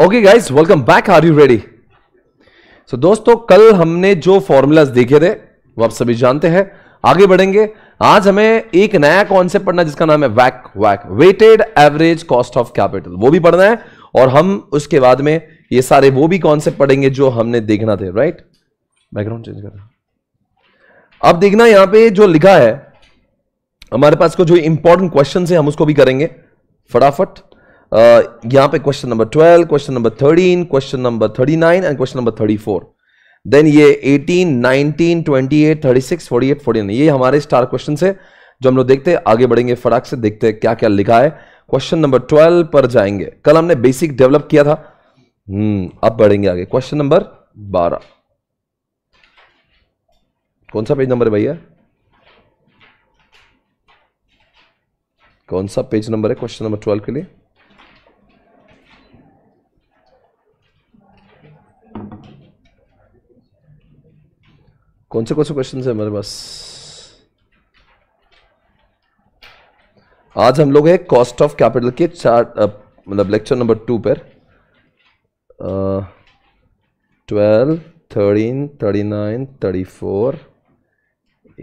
Okay guys welcome back are you ready so दोस्तों, कल हमने जो फॉर्मूलाज देखे थे, वो आप सभी जानते हैं। आगे बढ़ेंगे। आज हमें एक नया कॉन्सेप्ट पढ़ना जिसका नाम है वैक वैक weighted average cost of capital वो भी पढ़ना है, और हम उसके बाद में ये सारे वो भी कॉन्सेप्ट पढ़ेंगे जो हमने देखना थे राइट बैकग्राउंड चेंज कर अब देखना, यहाँ पे जो लिखा है, हमारे पास को जो इंपॉर्टेंट क्वेश्चन है, हम उसको भी करेंगे। फटाफट। यहाँ पे question number twelve question number thirteen question number thirty nine and question number thirty four then ये 18, 19, 28, 36, 48, 49 ये हमारे स्टार क्वेश्चन है जो हम लोग देखते हैं आगे बढ़ेंगे फटाक से देखते हैं क्या क्या लिखा है। क्वेश्चन नंबर 12 पर जाएँगे। कल हमने बेसिक डेवलप किया था। हम्म अब बढ़ेंगे आगे। क्वेश्चन नंबर 12 कौन सा पेज नंबर है भैया? कौन सा पेज नंबर है क्वेश्चन नंबर ट्वेल्व के लिए? कौन से कौन से क्वेश्चन है हमारे पास? आज हम लोग है कॉस्ट ऑफ़ कैपिटल के चार्ट मतलब लेक्चर नंबर टू पर। Twelve thirteen thirty nine thirty four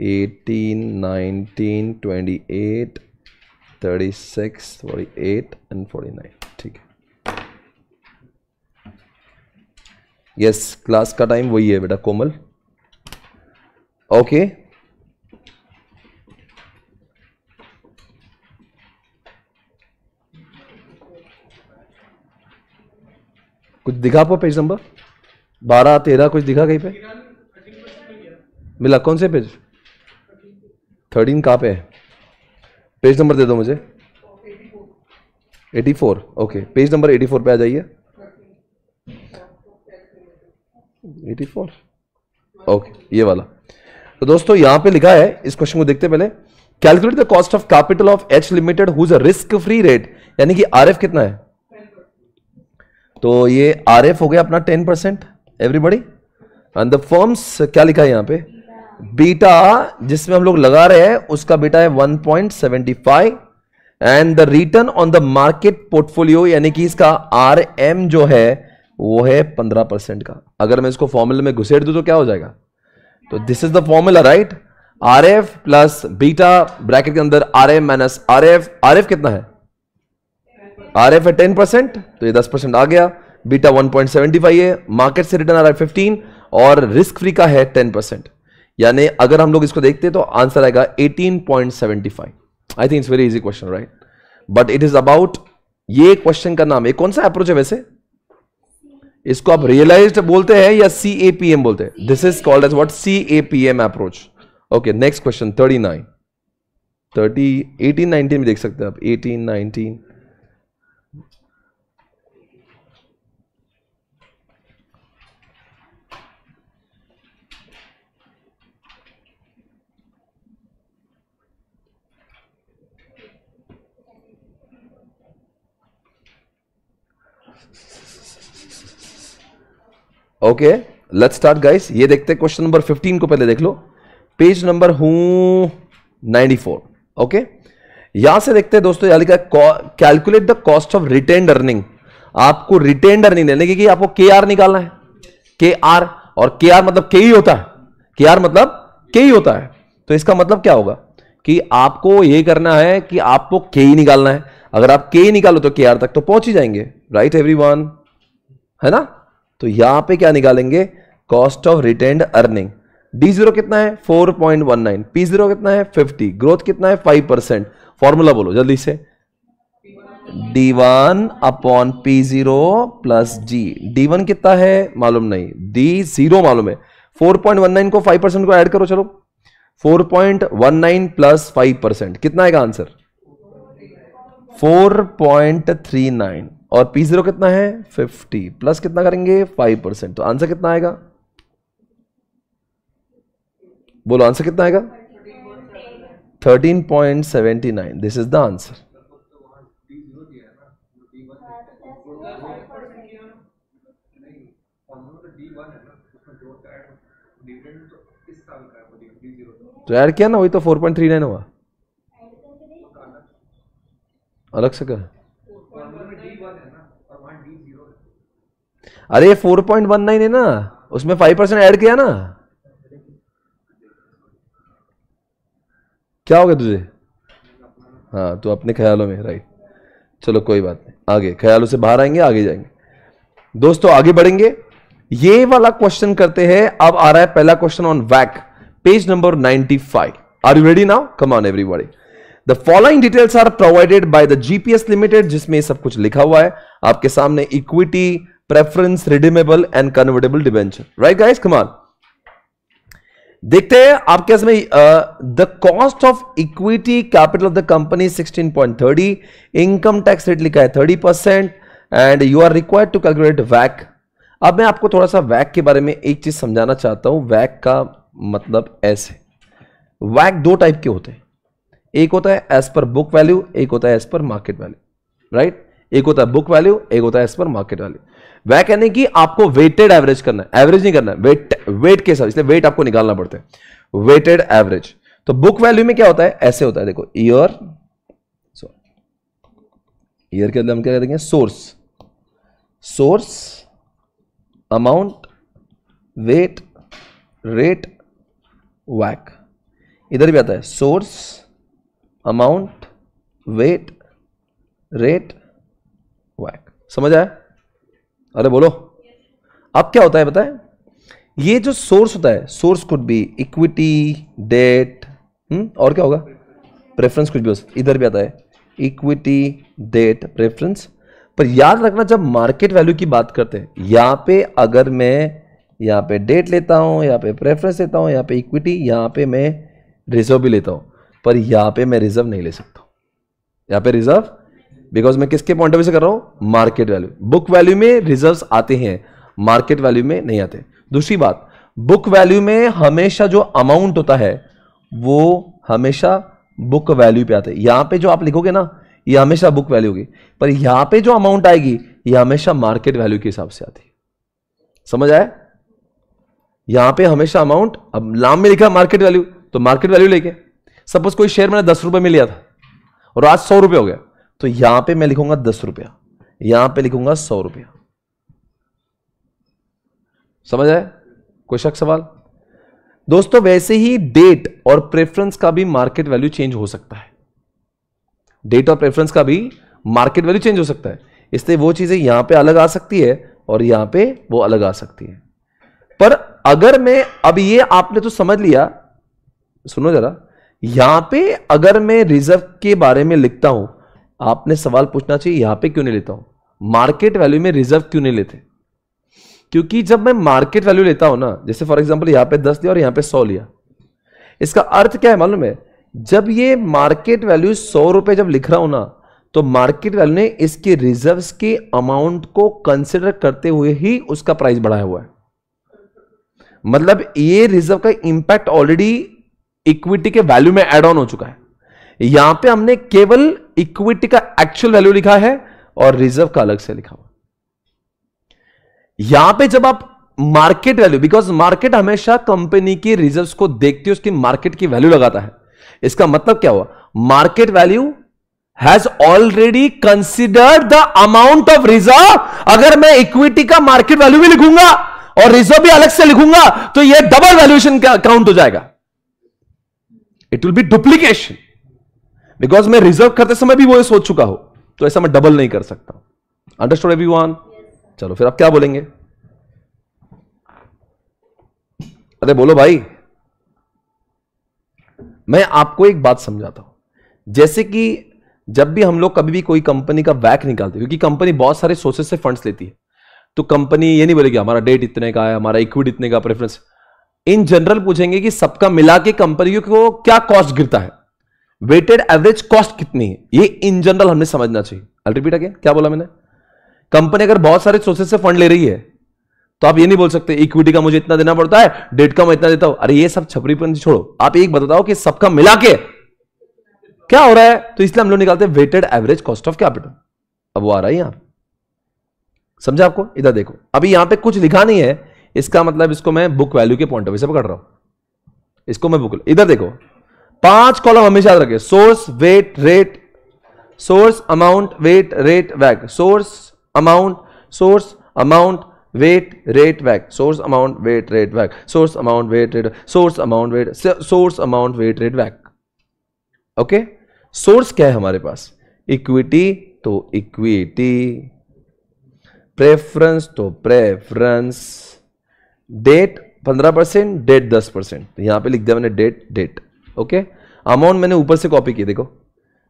eighteen nineteen twenty eight thirty six forty eight and forty nine ठीक है। यस क्लास का टाइम वही है बेटा कोमल। ओके कुछ दिखा आपको पेज नंबर बारह, तेरह कुछ दिखा कहीं पे? मिला कौन से पेज थर्टीन कहाँ पे है? पेज नंबर दे दो मुझे. Eighty four okay page number eighty four पे आ जाइए. एटी फोर ओके ये वाला. तो दोस्तों, यहाँ पे लिखा है, इस क्वेश्चन को देखते पहले calculate the cost of capital of H limited whose risk free rate यानी कि आरएफ कितना है? तो ये आरएफ हो गया अपना ten percent everybody and the firms क्या लिखा है यहाँ पे? बीटा जिसमें हम लोग लगा रहे हैं, उसका बीटा है 1.75 and the return on the market portfolio यानी कि इसका आर एम जो है, वो है 15 परसेंट का। अगर मैं इसको फॉर्मूले में घुसेड़ दूँ तो क्या हो जाएगा? तो this is the formula right R F plus beta bracket के अंदर R M minus R F R F कितना है? आर एफ़ है टेन परसेंट तो ये दस परसेंट आ गया। Beta one point seventy five है मार्केट से रिटर्न आ रहा है फिफ्टीन और रिस्क फ्री का है टेन परसेंट यानी अगर हम लोग इसको देखते हैं तो आंसर आएगा eighteen point seventy five I think it's very easy question right but it is about ये क्वेश्चन का नाम है कौन सा अप्रोच है वैसे? इसको आप रियलाइज़ बोलते हैं या सी ए पी एम बोलते हैं? This is called as what C A P M approach okay next question thirty nine thirty eighteen nineteen में देख सकते हैं आप. Eighteen nineteen okay let's start guys ये देखते हैं क्वेश्चन नंबर 15 को पहले देख लो। पेज नंबर हूँ 94 ओके यहाँ से देखते हैं दोस्तों, यहाँ लिखा calculate the cost of retain earning आपको रिटेन अर्निंग लेने की आपको के आर निकालना है। के आर और के आर मतलब के ही होता है। के आर मतलब के ही होता है। तो इसका मतलब क्या होगा? कि आपको यह करना है कि आपको के ही निकालना है। अगर आप के ही निकालो तो के आर तक तो पहुँच ही जाएँगे राइट एवरीवन है ना? तो यहाँ पे क्या निकालेंगे? Cost of retained earning D zero कितना है? 4.19 पी ज़ीरो कितना है? 50 ग्रोथ कितना है? 5 परसेंट फॉर्मूला बोलो, जल्दी से. D one upon P zero plus G D one कितना है? मालूम नहीं. डी ज़ीरो मालूम है. 4.19 को 5 परसेंट को ऐड करो, चलो. 4.19 प्लस 5 परसेंट कितना आएगा आंसर 4.39 और पी ज़ीरो कितना है? 50 प्लस कितना करेंगे? 5 परसेंट तो आंसर कितना आएगा? बोलो आंसर कितना आएगा? 13.79 दिस इज़ द आंसर तो ऐड किया ना, वही तो 4.39 हुआ। अलग से क्या अरे फोर पॉइंट वन नाइन है ना। उसमें फाइव परसेंट ऐड किया ना। क्या हो गया तुझे? हाँ तो अपने ख्यालों में राइट चलो, कोई बात नहीं। आगे, ख्यालों से बाहर आएँगे, आगे जाएँगे। दोस्तों, आगे बढ़ेंगे। ये वाला क्वेश्चन करते हैं। अब आ रहा है पहला question on वैक page number 95 are you ready now come on everybody the following details are provided by the GPS limited जिसमें सब कुछ लिखा हुआ है। आपके सामने equity preference redeemable and convertible debenture right guys come on देखते हैं आपके इसमें the cost of equity capital of the company 16.30 income tax rate लिखा है 30 percent and you are required to calculate वैक अब मैं आपको थोड़ा सा वैक के बारे में एक चीज़ समझाना चाहता हूँ। वैक का मतलब ऐसे। वैक दो टाइप के होते हैं। एक होता है एज पर बुक वैल्यू एक होता है as per market value right एक होता है बुक वैल्यू एक होता है एज पर मार्केट वैल्यू वैक यानी कि आपको वेटेड एवरेज करना है। एवरेज नहीं करना है वेट वेट के साथ, इसलिए वेट आपको निकालना पड़ता है। वेटेड एवरेज तो बुक वैल्यू में क्या होता है? ऐसे होता है, देखो ईयर ईयर के अंदर हम क्या करेंगे source source amount weight rate वैक इधर भी आता है सोर्स अमाउंट वेट रेट वैक समझ आया? अरे बोलो। अब क्या होता है बताए? ये जो सोर्स होता है source could be equity debt और क्या होगा? प्रेफरेंस कुछ भी हो इधर भी आता है। इक्विटी डेट प्रेफरेंस पर याद रखना, जब मार्केट वैल्यू की बात करते हैं, यहाँ पे अगर मैं यहाँ पे डेट लेता हूँ, यहाँ पे प्रेफरेंस लेता हूँ, यहाँ पे इक्विटी यहाँ पे मैं रिज़र्व भी लेता हूँ। पर यहाँ पे मैं रिज़र्व नहीं ले सकता यहाँ पे रिज़र्व बिकॉज़ मैं किसके पॉइंट ऑफ़ व्यू से कर रहा हूँ? मार्केट वैल्यू बुक वैल्यू में रिज़र्व आते हैं मार्केट वैल्यू में नहीं आते। दूसरी बात बुक वैल्यू में हमेशा जो अमाउंट होता है, वो हमेशा बुक वैल्यू पे आते है। यहाँ पे जो आप लिखोगे ना, ये हमेशा बुक वैल्यू होगी। पर यहाँ पे जो अमाउंट आएगी, ये हमेशा मार्केट वैल्यू के हिसाब से आती है। समझ आए यहाँ पे हमेशा अमाउंट अब नाम में लिखा मार्केट वैल्यू तो मार्केट वैल्यू लेके। सपोज़ कोई शेयर मैंने दस रुपए में लिया था, और आज सौ रुपए हो गया। तो यहाँ पे मैं लिखूँगा दस रुपया, यहाँ पे लिखूँगा सौ रुपया। समझ आए कोई शक सवाल? दोस्तों, वैसे ही डेट और प्रेफरेंस का भी मार्केट वैल्यू चेंज हो सकता है। डेट और प्रेफरेंस का भी मार्केट वैल्यू चेंज हो सकता है। इसलिए वो चीज़ें यहाँ पे अलग आ सकती है और यहाँ पे वो अलग आ सकती है। पर अगर मैं, अब ये आपने तो समझ लिया, सुनो जरा, यहाँ पे अगर मैं रिज़र्व के बारे में लिखता हूँ आपने सवाल पूछना चाहिए, यहाँ पे क्यों नहीं लेता हूँ? मार्केट वैल्यू में रिज़र्व क्यों नहीं लेते? क्योंकि जब मैं मार्केट वैल्यू लेता हूँ ना, जैसे फॉर एग्ज़ाम्पल यहाँ पे दस दिया और यहाँ पे सौ लिया। इसका अर्थ क्या है मालूम है? जब ये मार्केट वैल्यू सौ रुपए जब लिख रहा हूँ ना तो मार्केट वैल्यू ने इसके रिजर्व्स के अमाउंट को कंसिडर करते हुए ही उसका प्राइस बढ़ाया हुआ है। मतलब ये रिज़र्व का इंपैक्ट ऑलरेडी इक्विटी के वैल्यू में एड ऑन हो चुका है। यहाँ पे हमने केवल इक्विटी का एक्चुअल वैल्यू लिखा है और रिज़र्व का अलग से लिखा हुआ यहाँ पे जब आप मार्केट वैल्यू बिकॉज़ मार्केट हमेशा कंपनी की रिजर्व्स को देखते उसकी मार्केट की वैल्यू लगाता है। इसका मतलब क्या हुआ? Market value has already considered the amount of reserve अगर मैं इक्विटी का मार्केट वैल्यू भी लिखूँगा और रिज़र्व भी अलग से लिखूँगा तो यह डबल वैल्यूएशन काउंट हो जाएगा। It will be duplication because मैं रिज़र्व करते समय भी वो ये सोच चुका हो। तो ऐसा मैं डबल नहीं कर सकता अंडरस्टूड एवरी वन चलो, फिर आप क्या बोलेंगे? अरे, बोलो भाई। मैं आपको एक बात समझाता हूँ। जैसे कि जब भी हम लोग कभी भी कोई कंपनी का वैक निकालते क्योंकि कंपनी बहुत सारे सोर्सेस से फंड्स लेती है। तो कंपनी ये नहीं बोलेगी हमारा डेट इतने का है, हमारा इक्विटी इतने का प्रेफरेंस इन जनरल पूछेंगे कि सबका मिला के कंपनी को क्या कॉस्ट गिरता है? वेटेड एवरेज कॉस्ट कितनी है? ये इन जनरल हमें समझना चाहिए। रिपीट अगेन क्या बोला मैंने? कंपनी अगर बहुत सारे सोर्सेस से फंड ले रही है तो आप ये नहीं बोल सकते इक्विटी का मुझे इतना देना पड़ता है डेट का मैं इतना देता हूँ। अरे ये सब छपरी छोड़ो। आप एक बताओ कि सबका मिला के क्या हो रहा है? तो इसलिए हम लोग निकालते हैं weighted average cost of capital अब वो आ रहा है यहाँ। समझा आपको? इधर देखो। अभी यहाँ पे कुछ लिखा नहीं है। इसका मतलब इसको मैं बुक वैल्यू के पॉइंट ऑफ़ व्यू से पकड़ रहा हूँ। इसको मैं बुक इधर देखो। पाँच कॉलम हमेशा याद रखे source, wait, rate, source, amount, weight, rate, वैग। Source, amount source, amount, weight, rate वैक सोर्स, अमाउंट, वेट, रेट वैक source, amount, weight, rate, source, amount, wait source, amount, weight, rate वैक okay? Source क्या है हमारे पास? Equity तो equity. Preference तो preference. Date पंद्रह percent, date दस परसेंट। तो यहाँ पे लिख दिया मैंने डेट डेट। ओके अमाउंट मैंने ऊपर से कॉपी की, देखो।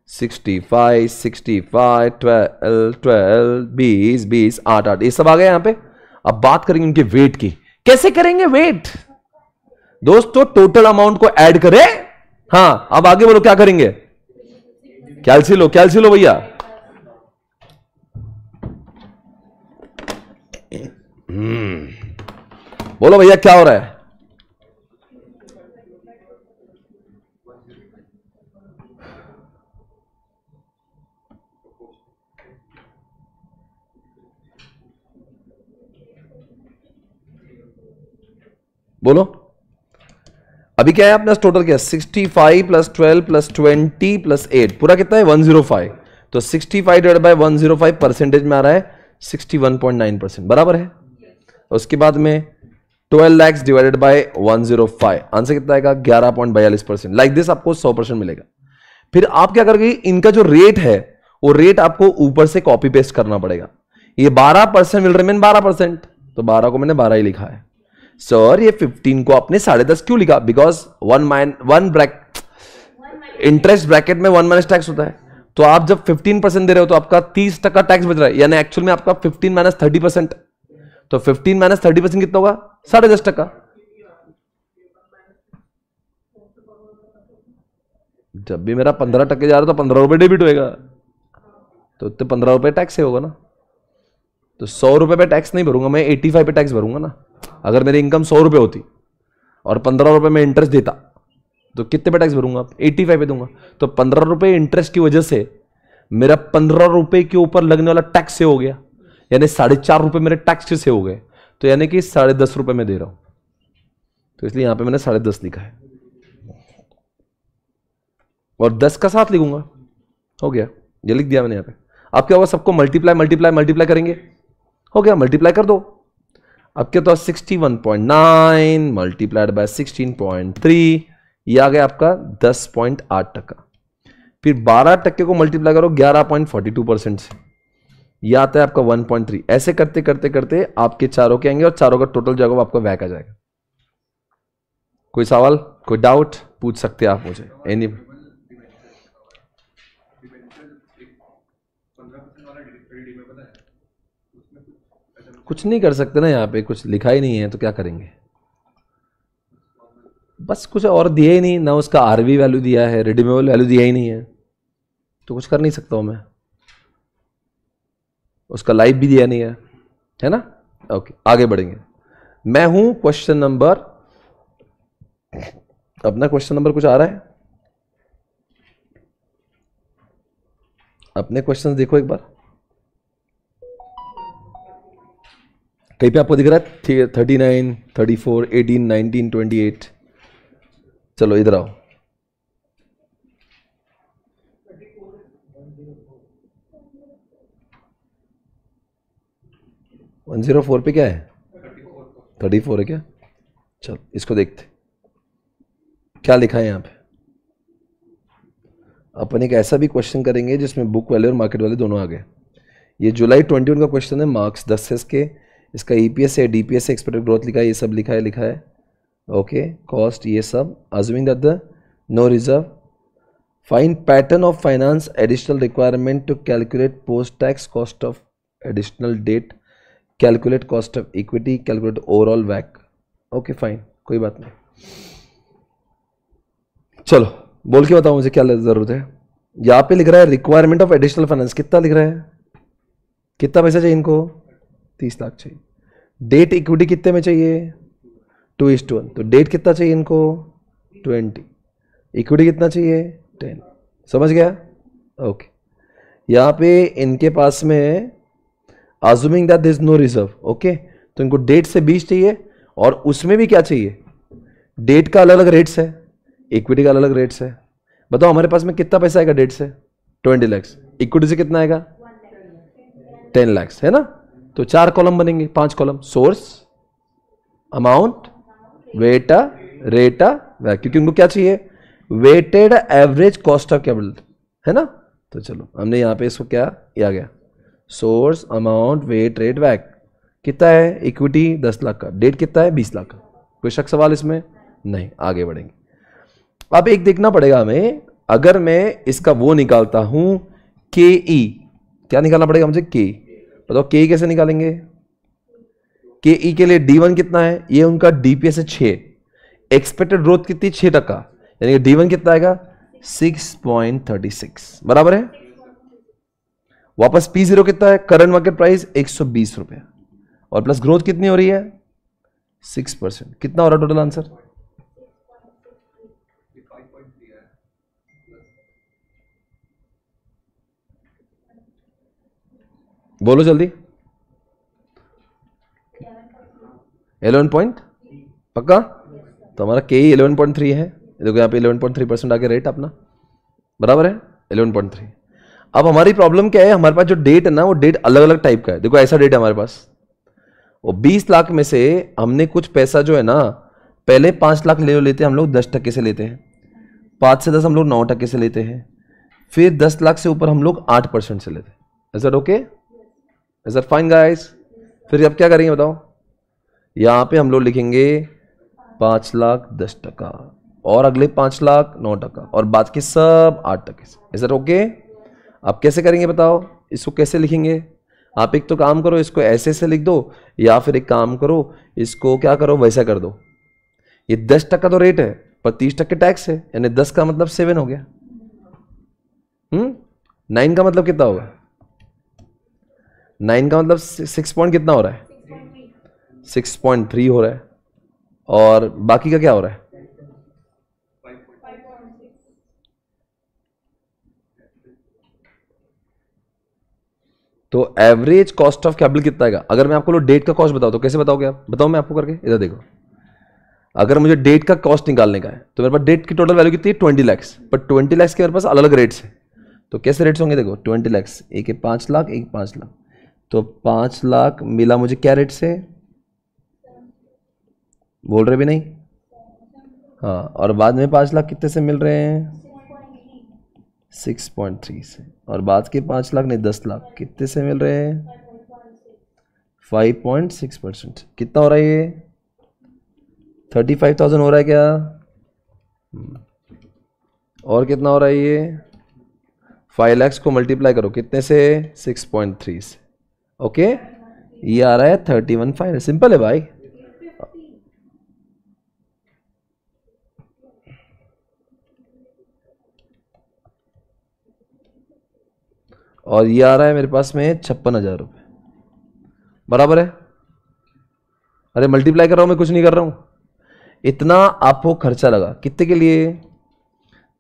Sixty five sixty five twelve twelve बीस बीस, आठ आठ, ये सब आ गया यहाँ पे। अब बात करेंगे उनके वेट की। कैसे करेंगे वेट दोस्तों टोटल अमाउंट को ऐड करें। हाँ अब आगे बोलो, क्या करेंगे? कैलसी लो कैलसी लो भैया। हम्म। बोलो भैया, क्या हो रहा है? बोलो। अभी क्या है अपना टोटल क्या sixty five plus twelve plus twenty plus eight पूरा कितना है? वन ज़ीरो फाइव तो sixty five divide by one zero five percentage में आ रहा है sixty one point nine percent बराबर है? उसके बाद में twelve lakhs divided by one zero five answer कितना आएगा? ग्यारह पॉइंट बयालीस परसेंट लाइक दिस आपको सौ परसेंट मिलेगा। फिर आप क्या करोगे? इनका जो रेट है, वो रेट आपको ऊपर से कॉपी पेस्ट करना पड़ेगा। ये बारह परसेंट विल मैंने बारह परसेंट तो बारह को मैंने बारह ही लिखा है। सर ये फिफ्टीन को आपने साढ़े दस क्यों लिखा? Because one minus one bracket interest bracket में वन माइनस टैक्स होता है। तो आप जब 15 परसेंट दे रहे हो तो आपका 30 टका टैक्स बच रहा है। यानी एक्चुअल में आपका 15 माइनस थर्टी परसेंट तो 15 माइनस थर्टी परसेंट कितना होगा? साढ़े दस टका। जब भी मेरा पंद्रह टके जा रहा तो पंद्रह रुपए डेबिट होएगा। तो पंद्रह रुपए टैक्स से होगा ना। तो सौ रुपए पे टैक्स नहीं भरूँगा, मैं एटी फाइव पे टैक्स भरूँगा ना। अगर मेरी इनकम सौ रुपए होती और पंद्रह रुपए में इंटरेस्ट देता तो कितने पे टैक्स भरूँगा? एट्टी फाइव पे दूँगा। तो पंद्रह रुपए इंटरेस्ट की वजह से मेरा पंद्रह रुपए के ऊपर लगने वाला टैक्स से हो गया। यानी साढ़े चार रुपए मेरे टैक्स से हो गए। तो यानी कि साढ़े दस रुपए में दे रहा हूँ। तो इसलिए यहाँ पे मैंने साढ़े दस लिखा है। और दस का साथ लिखूँगा। हो गया। ये लिख दिया मैंने यहाँ पे। अब क्या होगा सबको मल्टीप्लाई मल्टीप्लाई मल्टीप्लाई करेंगे। हो गया। मल्टीप्लाई कर दो। अब क्या तो sixty one point nine multiplied by sixteen point three ये आ गया आपका दस पॉइंट आठ टका फिर बारह टक्के को मल्टीप्लाई करो ग्यारह पॉइंट फोर्टी टू परसेंट से। यह आता है आपका वन पॉइंट थ्री ऐसे करते करते करते आपके चारों के आएँगे और चारों का टोटल जो है आपका वैक आ जाएगा। कोई सवाल, कोई डाउट पूछ सकते हैं आप मुझे एनी कुछ नहीं कर सकते ना यहाँ पे, कुछ लिखा ही नहीं है तो क्या करेंगे? बस कुछ और दिया ही नहीं, ना उसका आरवी वैल्यू दिया है रिडीमेबल वैल्यू दिया ही नहीं है। तो कुछ कर नहीं सकता हूँ मैं। उसका लाइफ भी दिया नहीं है है ना? ओके आगे बढ़ेंगे। मैं हूँ क्वेश्चन नंबर अपना क्वेश्चन नंबर कुछ आ रहा है? अपने क्वेश्चन देखो एक बार। कहीं पे आपको दिख रहा है? Thirty nine thirty four eighteen nineteen twenty eight चलो, इधर आओ। वन ज़ीरो फोर पे क्या है? थर्टी फोर है क्या? चलो, इसको देखते क्या लिखा है यहाँ पे? अपन एक ऐसा भी क्वेश्चन करेंगे जिसमें बुक वाले और मार्केट वाले दोनों आ गए। ये जुलाई ट्वेंटी वन का क्वेश्चन है मार्क्स दस से इसके इसका ईपीएस है डीपीएस एक्सपेक्टेड ग्रोथ लिखा है, ये सब लिखा है लिखा है। ओके कॉस्ट ये सब assuming that the no reserve fine pattern of finance additional requirement to calculate post tax cost of additional debt calculate cost of equity calculate overall वैक okay fine कोई बात नहीं। चलो, बोल के बताओ मुझे क्या ज़रूरत है। यहाँ पे लिख रहा है रिक्वायरमेंट ऑफ़ एडिशनल फाइनेंस कितना लिख रहा है? कितना पैसा चाहिए इनको? तीस लाख चाहिए। डेट इक्विटी कितने में चाहिए? टू इज़ टू वन तो डेट कितना चाहिए इनको? ट्वेंटी इक्विटी कितना चाहिए? टेन समझ गया? ओके यहाँ पे इनके पास में assuming that this no reserve okay तो इनको डेट से बीस चाहिए और उसमें भी क्या चाहिए? डेट का अलग अलग रेट्स है। इक्विटी का अलग अलग रेट्स है। बताओ, हमारे पास में कितना पैसा आएगा डेट से? ट्वेंटी लैक्स इक्विटी से कितना आएगा? टेन लैक्स है ना? तो चार कॉलम बनेंगे पाँच column. Source amount weight rate वैक क्योंकि उनको क्या चाहिए? Weighted average cost of capital है ना? तो चलो हमने यहाँ पे इसको क्या आ गया? सोर्स अमाउंट वेट रेट वैक कितना है? इक्विटी दस लाख का। डेट कितना है? बीस लाख का। कोई शक सवाल इसमें? नहीं आगे बढ़ेंगे। अब एक देखना पड़ेगा हमें अगर मैं इसका वो निकालता हूँ के ई e, क्या निकालना पड़ेगा मुझे? के बताओ के e कैसे निकालेंगे? के ई e के लिए डी वन कितना है? ये उनका डीपीएस है छ एक्सपेक्टेड ग्रोथ कितनी? छह टका यानी कि डी वन कितना आएगा? सिक्स पॉइंट थर्टी सिक्स बराबर है? वापस पी ज़ीरो कितना है? करंट मार्केट प्राइस एक सौ बीस रुपया। और प्लस ग्रोथ कितनी हो रही है? सिक्स परसेंट कितना हो रहा है टोटल आंसर बोलो जल्दी। एलेवन पॉइंट पक्का? तो हमारा के ही इलेवन पॉइंट थ्री है। देखो यहाँ पे इलेवन पॉइंट थ्री परसेंट आगे रेट अपना। बराबर है? एलेवन पॉइंट थ्री अब हमारी प्रॉब्लम क्या है? हमारे पास जो डेट है ना, वो डेट अलग अलग टाइप का है। देखो ऐसा डेट है हमारे पास। वो बीस लाख में से हमने कुछ पैसा जो है ना, पहले पाँच लाख ले लेते हैं हम लोग, दस टक्के से लेते हैं। पाँच से दस हम लोग नौ टक्के से लेते हैं। फिर दस लाख से ऊपर हम लोग आठ परसेंट से लेते हैं। Is okay is fine guys फिर अब क्या करेंगे बताओ? यहाँ पे हम लोग लिखेंगे पाँच लाख दस टका और अगले पाँच लाख नौ टका और बात की सब आठ टके। इज़ ओके आप कैसे करेंगे बताओ? इसको कैसे लिखेंगे? आप एक तो काम करो, इसको ऐसे से लिख दो या फिर एक काम करो, इसको क्या करो, वैसा कर दो। ये दस टका तो रेट है, पर तीस टक्के टैक्स है, यानी दस का मतलब सेवन हो गया। हम्म? नाइन का मतलब कितना होगा? नाइन का मतलब सिक्स पॉइंट कितना हो रहा है? सिक्स पॉइंट थ्री हो रहा है। और बाकी का क्या हो रहा है? तो एवरेज कॉस्ट ऑफ़ कैपिटल कितना आएगा? अगर मैं आपको लो डेट का कॉस्ट बताऊँ तो कैसे बताओगे आप? बताओ मैं आपको करके। इधर देखो। अगर मुझे डेट का कॉस्ट निकालने का है तो मेरे पास डेट की टोटल वैल्यू कितनी है? ट्वेंटी लैक्स पर ट्वेंटी लैक्स के मेरे पास अलग रेट्स है। तो कैसे रेट्स होंगे देखो? ट्वेंटी लैक्स एक पाँच लाख, एक पाँच लाख। तो पाँच लाख मिला मुझे कैरेट से? बोल रहे भी नहीं? हाँ और बाद में पाँच लाख कितने से मिल रहे हैं? सिक्स पॉइंट थ्री से। और बाद के पाँच लाख नहीं, दस लाख कितने से मिल रहे हैं? फाइव पॉइंट सिक्स परसेंट कितना हो रहा है ये? थर्टी फाइव थाउज़ेंड हो रहा है क्या? हम्म। और कितना हो रहा है ये? फाइव लैक्स को मल्टीप्लाई करो। कितने से? सिक्स पॉइंट थ्री से। ओके ये आ रहा है थर्टी वन फाइव सिंपल है भाई और ये आ रहा है मेरे पास में छप्पन हज़ार रुपये बराबर है? अरे मल्टीप्लाई कर रहा हूँ, मैं कुछ नहीं कर रहा हूँ। इतना आपको खर्चा लगा। कितने के लिए?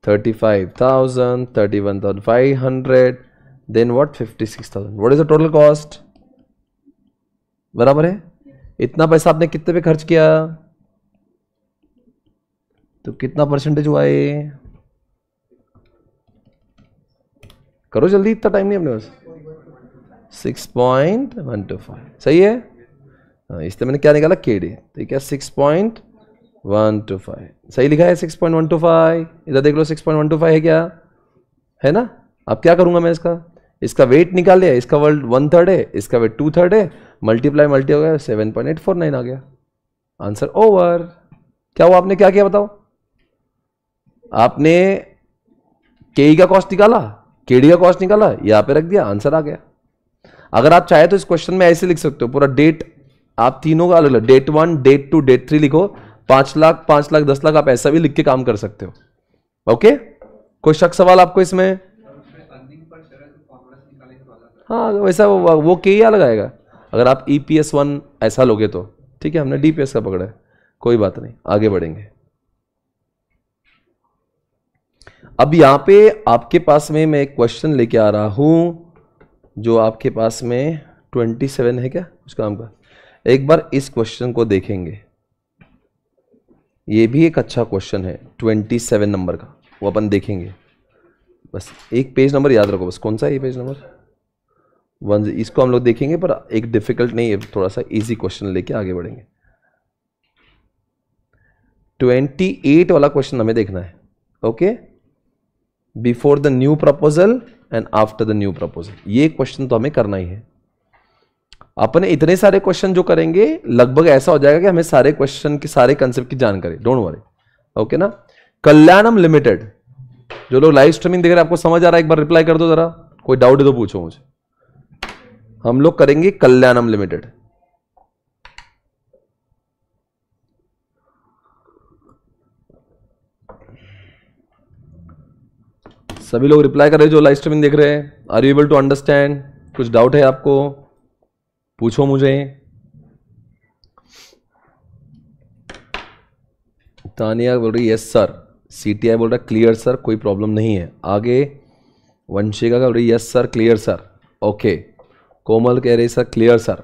Thirty five thousand thirty one thousand five hundred then what fifty six thousand what is the total cost बराबर है? इतना पैसा आपने कितने पे खर्च किया? तो कितना परसेंटेज हुआ ये? करो जल्दी, इतना टाइम नहीं अपने पास। Six point one two five सही है? हाँ इससे मैंने क्या निकाला? के डी तो क्या? Six point one two five सही लिखा है? Six point one two five इधर देख लो six point one two five है क्या? है ना? अब क्या करूँगा मैं इसका? इसका वेट निकाल लिया। इसका वर्ल्ड वन थर्ड है। इसका वेट टू थर्ड है। मल्टीप्लाई मल्टी हो गया seven point eight four nine आ गया। आंसर ओवर क्या हुआ? आपने क्या किया बताओ? आपने के का कॉस्ट निकाला केडी का कॉस्ट निकाला यहाँ पे रख दिया आंसर आ गया। अगर आप चाहे तो इस क्वेश्चन में ऐसे लिख सकते हो पूरा डेट आप तीनों का अलग अलग debt one debt two debt three लिखो पाँच लाख पाँच लाख दस लाख आप ऐसा भी लिख के काम कर सकते हो। ओके कोई शक सवाल आपको इसमें? हाँ वैसा वो, वो के ही लगाएगा अगर आप ई पी एस वन ऐसा लोगे तो ठीक है, हमने डी पी एस का पकड़ा है, कोई बात नहीं, आगे बढ़ेंगे। अब यहाँ पे आपके पास में मैं एक क्वेश्चन लेके आ रहा हूँ, जो आपके पास में ट्वेंटी सेवन है क्या, उस काम का? एक बार इस क्वेश्चन को देखेंगे। ये भी एक अच्छा क्वेश्चन है ट्वेंटी सेवन नंबर का, वो अपन देखेंगे। बस एक पेज नंबर याद रखो, बस कौन सा है ये पेज नंबर वन इसको हम लोग देखेंगे, पर एक डिफ़िकल्ट नहीं है थोड़ा सा इजी क्वेश्चन लेके आगे बढ़ेंगे। ट्वेंटी एट वाला क्वेश्चन हमें देखना है okay before the new proposal and after the new proposal ये क्वेश्चन तो हमें करना ही है। अपने इतने सारे क्वेश्चन जो करेंगे, लगभग ऐसा हो जाएगा कि हमें सारे क्वेश्चन की, सारे कंसेप्ट की जानकारी। डोंट वरी ओके ना? कल्याणम लिमिटेड जो लोग लाइव स्ट्रीमिंग देख रहे हैं, आपको समझ आ रहा है, एक बार रिप्लाई कर दो जरा। कोई डाउट है तो पूछो मुझे। हम लोग करेंगे कल्याणम लिमिटेड। सभी लोग रिप्लाई कर रहे जो लाइव स्ट्रीमिंग देख रहे हैं। Are you able to understand कुछ डाउट है आपको? पूछो मुझे। तानिया बोल रही यस सर सीटीआई बोल रहा क्लियर सर कोई प्रॉब्लम नहीं है। आगे वंशिका का बोल रही yes sir clear sir okay Komal कह रही, sir clear sir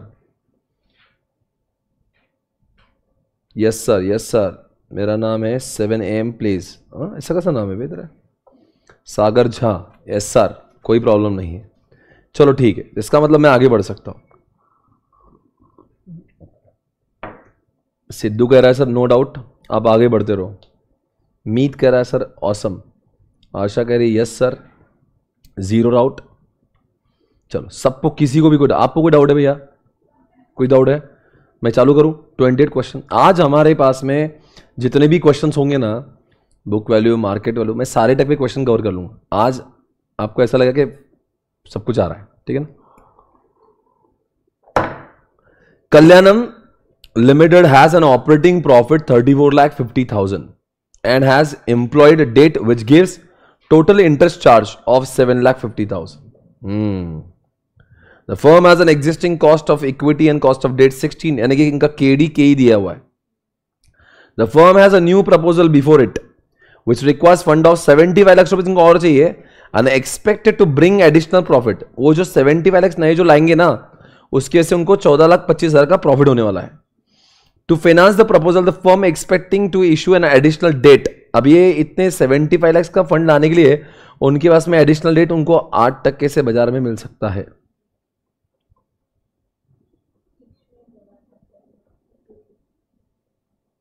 yes sir yes sir मेरा नाम है सेवन एम प्लीज़ ऐसा कैसा नाम है भाई तेरा? सागर झा. यस सर कोई प्रॉब्लम नहीं है। चलो ठीक है, इसका मतलब मैं आगे बढ़ सकता हूँ। सिद्धू कह रहा है, सर नो डाउट आप आगे बढ़ते रहो. मीत कह रहा है, सर ऑसम आशा कह रही यस सर ज़ीरो डाउट चलो, सबको किसी को भी कोई आपको कोई डाउट है भैया? कोई डाउट है? मैं चालू करूँ? ट्वेंटी एट क्वेश्चन आज हमारे पास में जितने भी क्वेश्चन होंगे ना बुक वैल्यू मार्केट वैल्यू मैं सारे टाइप के क्वेश्चन कवर कर लूँगा। आज आपको ऐसा लगा कि सब कुछ आ रहा है, ठीक है ना? Kalyanam limited has an operating profit thirty four lakh fifty thousand and has employed debt which gives total interest charge of seven lakh fifty thousand the firm has an existing cost of equity and cost of debt sixteen यानी कि इनका K D के ही दिया हुआ है। The firm has new proposal before it which requires fund of seventy five lakhs rupees इनको और चाहिए and expected to bring additional profit वो जो सेवेंटी फाइव लैक्स नए जो लाएँगे ना, उसकी वजह से उनको चौदह लाख पच्चीस हज़ार का प्रॉफिट होने वाला है। To finance the proposal the firm expecting to issue an additional debt अब ये इतने सेवेंटी फाइव लैक्स का फंड लाने के लिए, उनके पास में एडिशनल डेट उनको आठ टक्के से बाज़ार में मिल सकता है।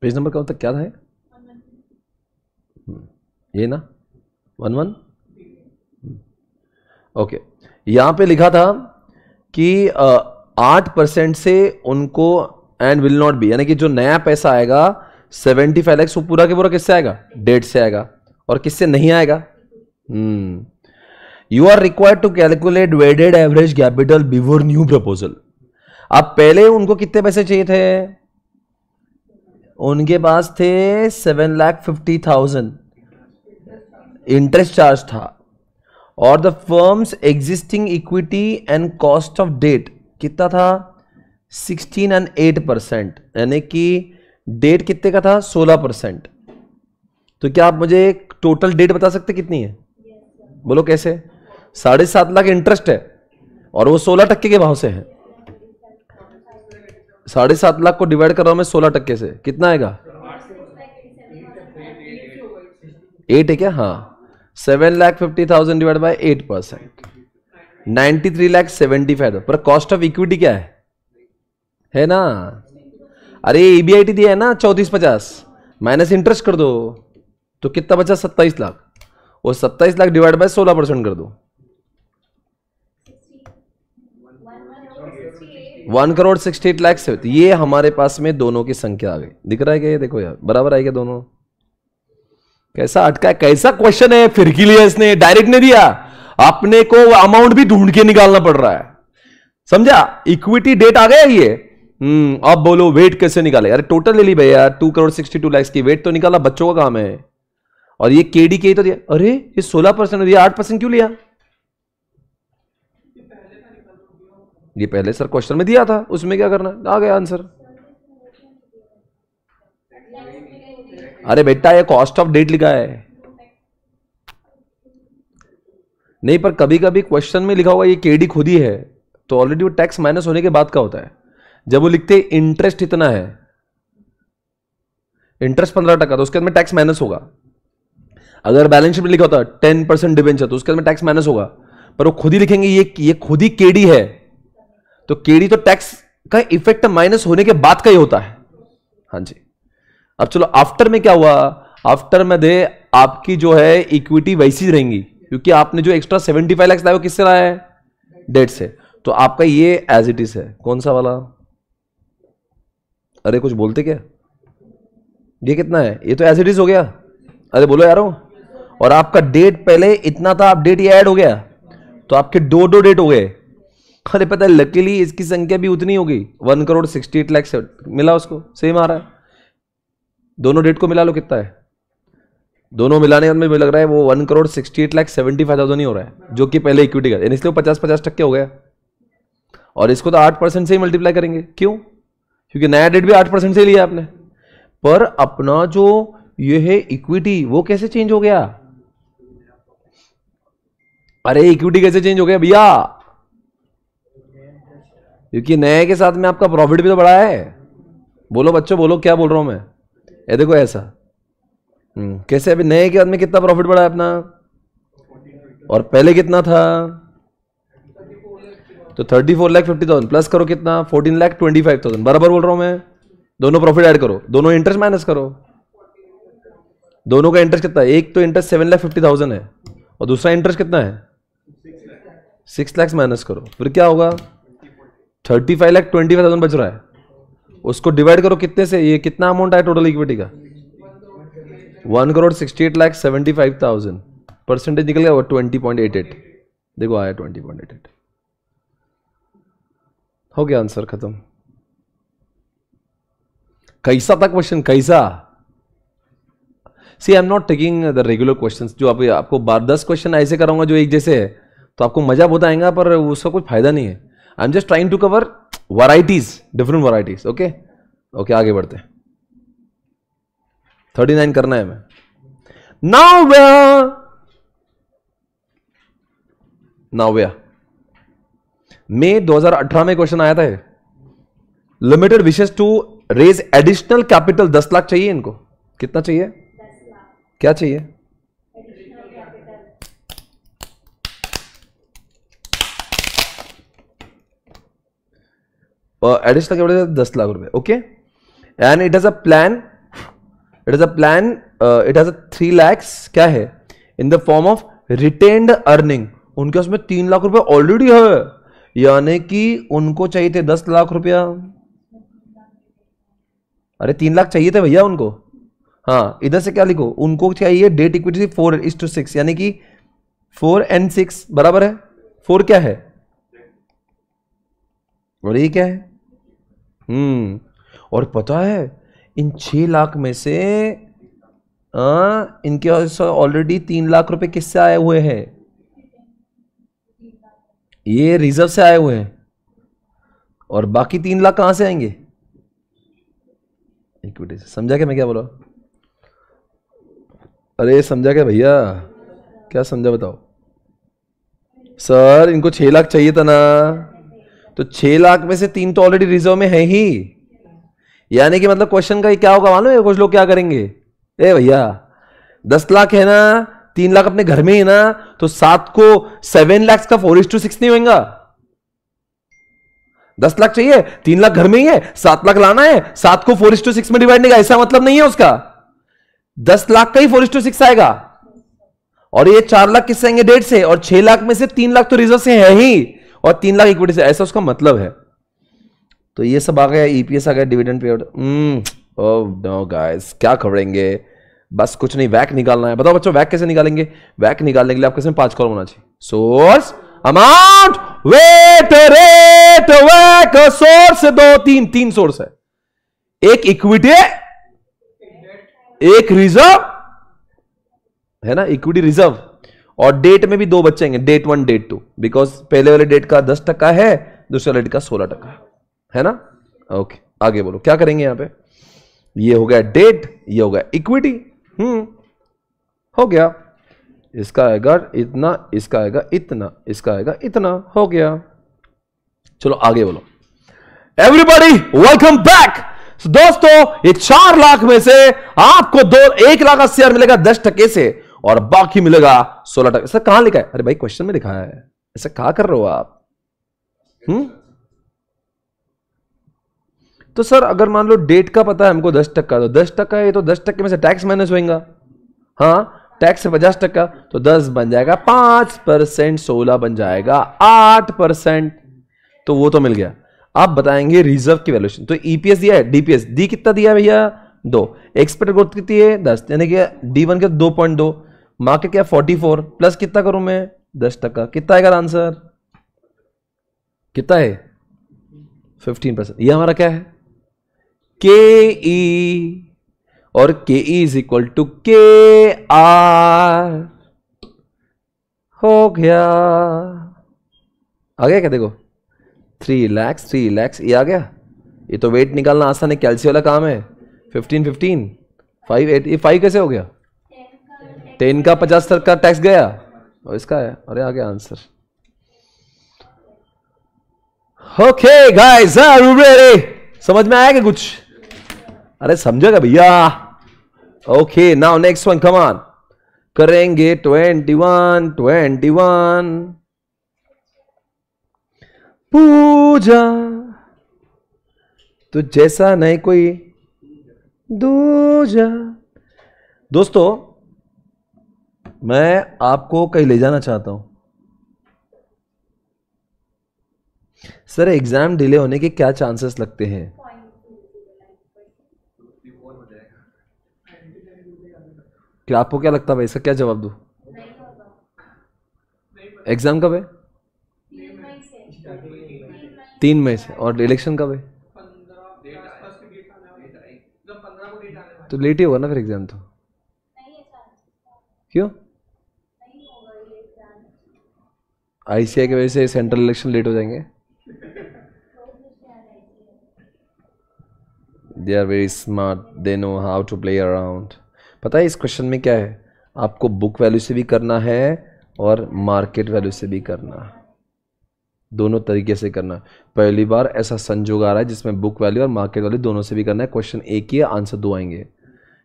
पेज नंबर कब तक क्या था हम्म, ये ना? One one? ओके। यहाँ पे लिखा था कि आठ परसेंट से उनको एंड विल नॉट बी यानी कि जो नया पैसा आएगा सेवेंटी फाइव लैक्स वो पूरा के पूरा किससे आएगा? डेट से आएगा। और किससे नहीं आएगा? You are required to calculate weighted average capital before new proposal अब पहले उनको कितने पैसे चाहिए थे? उनके पास थे seven lakh fifty thousand interest charge था। और the firm's existing equity and cost of debt कितना था? सिक्सटीन एंड एट परसेंट यानी कि डेट कितने का था? सोलह परसेंट तो क्या आप मुझे टोटल डेट बता सकते कितनी है? बोलो कैसे? साढ़े सात लाख इंटरेस्ट है। और वो सोलह टक्के के भाव से है। साढ़े सात लाख को डिवाइड कर रहा हूँ मैं सोलह टक्के से। कितना आएगा? एट है क्या? हाँ। Seven lakh fifty thousand divide by eight percent. Ninety three lakh seventy five. पर कॉस्ट ऑफ़ इक्विटी क्या है? है ना? अरे ईबीआईटी दिया है ना? चौतीस पचास। माइनस इंटरेस्ट कर दो। तो कितना बचा? सत्ताईस लाख। वो सत्ताईस लाख डिवाइड बाय सोलह परसेंट कर दो। One crore sixty eight lakhs ये हमारे पास में दोनों की संख्या आ गई। दिख रहा है क्या ये? देखो यार, बराबर आएगा दोनों। कैसा अटका है, कैसा क्वेश्चन है? फिर के लिए इसने डायरेक्ट नहीं दिया। अपने को अमाउंट भी ढूंढ के निकालना पड़ रहा है। समझा? इक्विटी डेट आ गया ये। हम्म अब बोलो वेट कैसे निकाले? अरे टोटल ले ली भैया two crore sixty two lakhs की वेट तो निकाला, बच्चों का काम है। और ये केडी के तो दिया। अरे, ये सोलह परसेंट दिया, आठ परसेंट क्यों लिया? ये पहले सर क्वेश्चन में दिया था, उसमें क्या करना? आ गया आंसर अरे बेटा, ये कॉस्ट ऑफ़ डेट लिखा है। नहीं, पर कभी कभी क्वेश्चन में लिखा होगा ये केडी खुद ही है तो ऑलरेडी वो टैक्स माइनस होने के बाद का होता है? जब वो लिखते इंटरेस्ट इतना है। इंटरेस्ट पंद्रह टका तो उसके अंदर टैक्स माइनस होगा। अगर बैलेंस शीट में लिखा होता टेन परसेंट डिवेंचर तो उसके अंदर टैक्स माइनस होगा। पर वो खुद ही लिखेंगे, ये ये खुद ही केडी है। तो केडी तो टैक्स का इफ़ेक्ट माइनस होने के बाद का ही होता है। हाँ जी। अब चलो आफ्टर में क्या हुआ? आफ्टर में दे, आपकी जो है इक्विटी वैसी रहेंगी, क्योंकि आपने जो एक्स्ट्रा सेवेंटी फाइव लैक्स लाया किससे लाया है डेट से। तो आपका ये एज इट इज़ है। कौन सा वाला? अरे, कुछ बोलते क्या? ये कितना है? ये तो एज इट इज़ हो गया। अरे, बोलो यारो। और आपका डेट पहले इतना था, आप डेट ये ऐड हो गया। तो आपके दो दो डेट हो गए। अरे पता है लकीली इसकी संख्या भी उतनी होगी। One crore sixty eight lakhs मिला उसको। सेम आ रहा है। दोनों डेट को मिला लो, कितना है? दोनों मिलाने में लग रहा है वो one crore sixty eight lakh seventy five thousand ही हो रहा है, जो कि पहले इक्विटी का इसलिए वो पचास पचास टक्के हो गया। और इसको तो आठ परसेंट से ही मल्टीप्लाई करेंगे। क्यों? क्योंकि नया डेट भी आठ परसेंट से ही लिया आपने। पर अपना जो ये है इक्विटी वो कैसे चेंज हो गया? अरे इक्विटी कैसे चेंज हो गया? भैया क्योंकि नए के साथ में आपका प्रॉफिट भी तो बढ़ा है। बोलो बच्चों बोलो क्या बोल रहा हूँ मैं? ये देखो ऐसा। हम्म, कैसे अभी नए के बाद में कितना प्रॉफिट बढ़ा है अपना? और पहले कितना था? तो thirty four lakh fifty thousand plus करो कितना? Fourteen lakh twenty five thousand बराबर बोल रहा हूँ मैं। दोनों प्रॉफिट ऐड करो। दोनों इंटरेस्ट माइनस करो। दोनों का इंटरेस्ट कितना? है एक तो interest seven lakh fifty thousand है। और दूसरा इंटरेस्ट कितना है? सिक्स लैक्स माइनस करो। फिर क्या होगा? Thirty five lakh twenty five thousand बच रहा है। उसको डिवाइड करो कितने से, ये कितना अमाउंट आया टोटल इक्विटी का? One crore sixty eight lakh seventy five thousand percentage निकल गया ट्वेंटी पॉइंट एट एट। देखो आया ट्वेंटी पॉइंट एट एट। हो गया आंसर खत्म। कैसा था क्वेश्चन कैसा? See I am not taking the regular question जो आप, आपको बार दस क्वेश्चन ऐसे कराऊँगा जो एक जैसे है तो आपको मज़ा बहुत आएगा, पर उसका कुछ फ़ायदा नहीं है। I am just trying to cover varieties different varieties okay okay आगे बढ़ते हैं। थर्टी नाइन करना है मैं नाउ नाव्या मे 2018 में क्वेश्चन आया था limited wishes to raise additional capital 10 lakh चाहिए इनको। कितना चाहिए? क्या चाहिए? एडिशनल कैपिटल दस लाख रुपए okay and it has a plan it is a plan it has a three lakhs क्या है? In the form of retained earning उनके उसमें तीन लाख रुपए ऑलरेडी है। यानी कि उनको चाहिए थे दस लाख रुपया। अरे तीन लाख चाहिए थे भैया उनको? हाँ इधर से क्या लिखो? उनको चाहिए debt equity four is to six यानी कि फोर एंड सिक्स बराबर है? फोर क्या है? और ये क्या है? हम्म। और पता है इन छह लाख में से आ, इनके ऑलरेडी तीन लाख रुपए किससे आए हुए हैं? ये रिज़र्व से आए हुए हैं। और बाकी तीन लाख कहाँ से आएँगे? इक्विटी से समझा क्या मैं क्या बोला अरे समझा क्या भैया? क्या समझा बताओ? सर इनको छह लाख चाहिए था ना। तो छह लाख में से तीन तो ऑलरेडी रिज़र्व में है ही। यानी कि मतलब क्वेश्चन का क्या होगा? मालूम है कुछ लोग क्या करेंगे? ए भैया, दस लाख है ना, तीन लाख अपने घर में ही ना तो सात को सेवन लाख का फोर टू सिक्स नहीं होगा दस लाख चाहिए, तीन लाख घर में ही है, सात लाख लाना है, सात को फोर टू सिक्स में डिवाइड नहीं ऐसा मतलब नहीं है उसका। दस लाख का ही फोर टू सिक्स आएगा। और ये चार लाख किससे आएँगे? डेढ़ से। और छह लाख में से तीन लाख तो रिज़र्व से है ही। और तीन लाख इक्विटी से, ऐसा उसका मतलब है। तो ये सब आ गया ईपीएस आ गया डिविडेंड पे नो गाइस क्या खबरेंगे? बस कुछ नहीं, वैक निकालना है। बताओ बच्चों, वैक कैसे निकालेंगे? वैक निकालने के लिए आपके इसमें पाँच कॉलम होना चाहिए। सोर्स अमाउंट वेट रेट वैक सोर्स दो, तीन तीन सोर्स है। एक इक्विटी एक रिज़र्व है ना? इक्विटी रिज़र्व और डेट में भी दो बच्चे आएँगे debt one debt two because पहले वाले डेट का दस टक्का है, दूसरे डेट का सोलह टक्का है। ना? ओके आगे बोलो, क्या करेंगे यहाँ पे? ये हो गया डेट ये हो गया इक्विटी हम्म हो गया। इसका आएगा इतना, इसका आएगा इतना, इसका आएगा इतना, हो गया। चलो आगे बोलो। एवरीबॉडी वेलकम बैक दोस्तों, ये चार लाख में से आपको दो, एक लाख अस्सी हज़ार मिलेगा दस टके से। और बाकी मिलेगा सोलह टके। सर कहाँ लिखा है? अरे भाई क्वेश्चन में लिखा है। ऐसा कहा कर रहे हो आप? हम्म? तो सर, अगर मान लो डेट का पता है, हमको दस टक्का तो दस टक्का है तो दस टक्के में से टैक्स माइनस होएगा। हाँ टैक्स पचास टक्का तो दस बन जाएगा, पाँच परसेंट सोलह बन जाएगा, आठ परसेंट। तो वो तो मिल गया। आप बताएँगे रिज़र्व की वैल्यूएशन तो ईपीएस दिया है डीपीएस डी कितना दिया भैया? दो। एक्सपेक्ट ग्रोथ कितनी है? दस। यानी कि डी वन के दो पॉइंट दो। मार्केट क्या फोर्टी फोर प्लस कितना करूँ मैं? दस टक्का कितना आएगा आंसर कितना है? फिफ्टीन परसेंट ये हमारा क्या है? के ई और K E is equal to K R हो गया। आ गया क्या देखो? थ्री लैक्स थ्री लैक्स ये आ गया? ये तो वेट निकालना आसान है कैल्सी वाला काम है। फिफ्टीन फिफ्टीन फाइव एट ये फाइव कैसे हो गया? टेन का पचास का टैक्स गया? और इसका है? अरे, आ गया आंसर ओके गाइस आर समझ में आया क्या कुछ? अरे समझेगा भैया? Okay now next one come on करेंगे twenty one twenty one Pooja. तो जैसा नहीं कोई, दूजा। दोस्तों मैं आपको कहीं ले जाना चाहता हूँ। सर एग्ज़ाम डिले होने के क्या चांसेस लगते हैं? क्या आपको क्या लगता है भाई? इसका क्या जवाब दू? एग्ज़ाम कब है? तीन मई से। और इलेक्शन कब है? तो लेट ही होगा ना फिर एग्ज़ाम तो। क्यों? आईसीआई की वजह से सेंट्रल इलेक्शन लेट हो जाएँगे। They are very smart they know how to play around पता है इस क्वेश्चन में क्या है? आपको बुक वैल्यू से भी करना है और मार्केट वैल्यू से भी करना दोनों तरीके से करना पहली बार ऐसा संजोग आ रहा है जिसमें बुक वैल्यू और मार्केट वैल्यू दोनों से भी करना है। क्वेश्चन एक है आंसर दो आएँगे।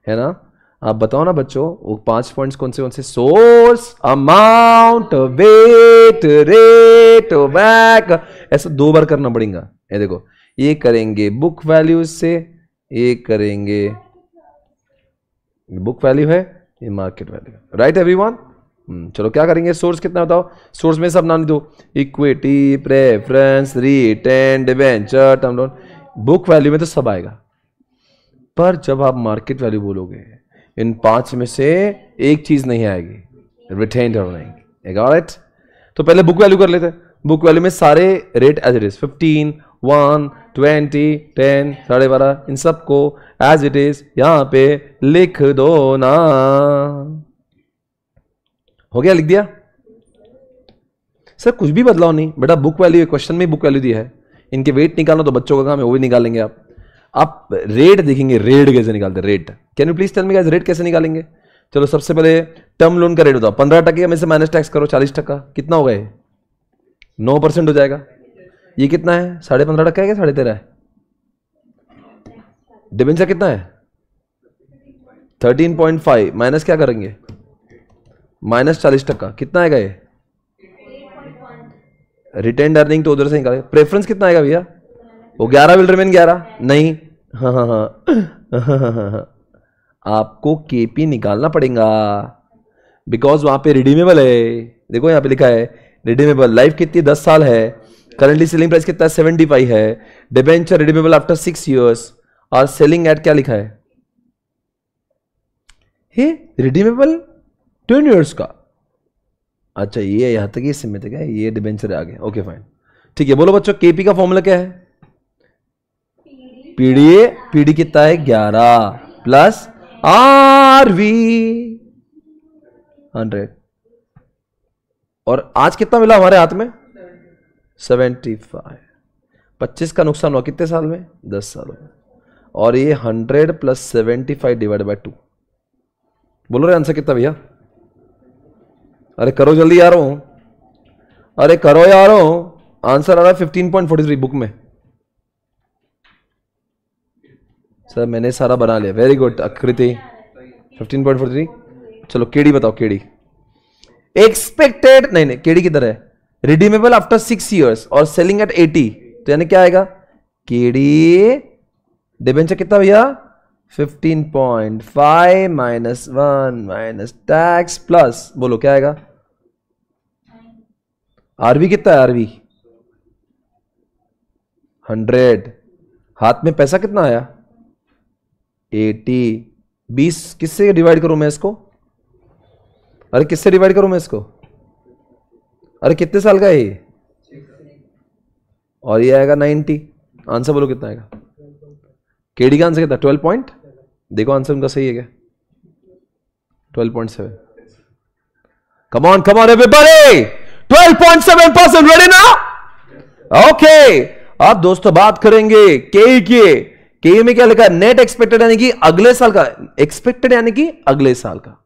है ना? आप बताओ ना बच्चों, वो पाँच पॉइंट्स कौन से कौन से? सोर्स अमाउंट वेट रेट बैक ऐसा दो बार करना पड़ेगा। ये देखो, ये करेंगे बुक वैल्यू से, ये करेंगे बुक वैल्यू है, ये मार्केट वैल्यू राइट एवरीवन चलो, क्या करेंगे? सोर्स कितना बताओ? सोर्स में सब नाम दो। Equity preference retain debenture term loan book value में तो सब आएगा। पर जब आप मार्केट वैल्यू बोलोगे इन पाँच में से एक चीज़ नहीं आएगी। रिटेन अर्निंग राइट तो पहले बुक वैल्यू कर लेते बुक वैल्यू में सारे rate as it is fifteen one twenty ten साढ़े बारह, इन सबको एज इट इज़ यहाँ पे लिख दो ना। हो गया? लिख दिया? सर, कुछ भी बदलाव नहीं। बेटा बुक वैल्यू क्वेश्चन में बुक वैल्यू दिया है। इनके वेट निकालना तो बच्चों का काम है, वो भी निकालेंगे आप। आप रेट देखेंगे रेट कैसे निकालते rate can you please tell me guys rate कैसे निकालेंगे? चलो, सबसे पहले टर्म लोन का रेट बताओ। पंद्रह टके में से माइनस टैक्स करो, चालीस टका। कितना हो गए नौ परसेंट हो जाएगा। ये कितना है? साढ़े पंद्रह टका है क्या? साढ़े तेरह है? डिबेंचर कितना है? थर्टीन पॉइंट फाइव माइनस क्या करेंगे? माइनस चालीस टक्का कितना आएगा ये? रिटेन अर्निंग तो उधर से निकाले प्रेफरेंस कितना आएगा भैया? वो ग्यारह विल रिमेन ग्यारह? नहीं। हाँ हाँ हाँ। आपको केपी निकालना पड़ेगा। बिकॉज़ वहाँ पे रिडीमेबल है। देखो यहाँ पे लिखा है रिडीमेबल लाइफ कितनी? दस साल है। करंटली सेलिंग प्राइस कितना? सेवेंटी फाइव है। Debenture redeemable after six years और सेलिंग एट क्या लिखा है? हे रिडीमेबल टेन ईयर्स का। अच्छा ये यहाँ तक ये सीमित है ये डिबेंचर आ गया। ओके फाइन ठीक है, बोलो बच्चों केपी का फॉर्मूला क्या है? पीडी पीडी कितना है? ग्यारह। प्लस आर वी हंड्रेड और आज कितना मिला हमारे हाथ में? सेवेंटी फाइव पच्चीस का नुकसान हुआ कितने साल में? दस सालों में। और ये hundred plus seventy five divide by two बोलो रे आंसर कितना भैया? अरे करो, जल्दी यारो अरे करो यारो। आंसर आ रहा है fifteen point forty three book में। सर मैंने सारा बना लिया। Very good Aakriti. Fifteen point four three चलो, केडी बताओ, केडी। एक्सपेक्टेड नहीं नहीं, केडी किधर है? रिडीमेबल आफ्टर सिक्स ईयर्स और सेलिंग एट एटी तो यानी क्या आएगा? केडी डिबेंचर कितना भैया? 15.5 minus one minus tax plus बोलो, क्या आएगा? आरवी कितना है आरवी हंड्रेड हाथ में पैसा कितना आया? एटी, बीस, किससे डिवाइड करूँ मैं इसको? अरे किससे डिवाइड करूँ मैं इसको? अरे कितने साल का है ये? और ये आएगा नाइनटी आंसर बोलो कितना आएगा? केडी का आंसर कितना? Twelve point? देखो आंसर उनका सही है क्या? Twelve point seven. Come on come on everybody twelve point seven percent ready ना? ओके अब दोस्तों बात करेंगे के के के में क्या लिखा है नेट एक्सपेक्टेड यानी कि अगले साल का एक्सपेक्टेड यानी कि अगले साल का।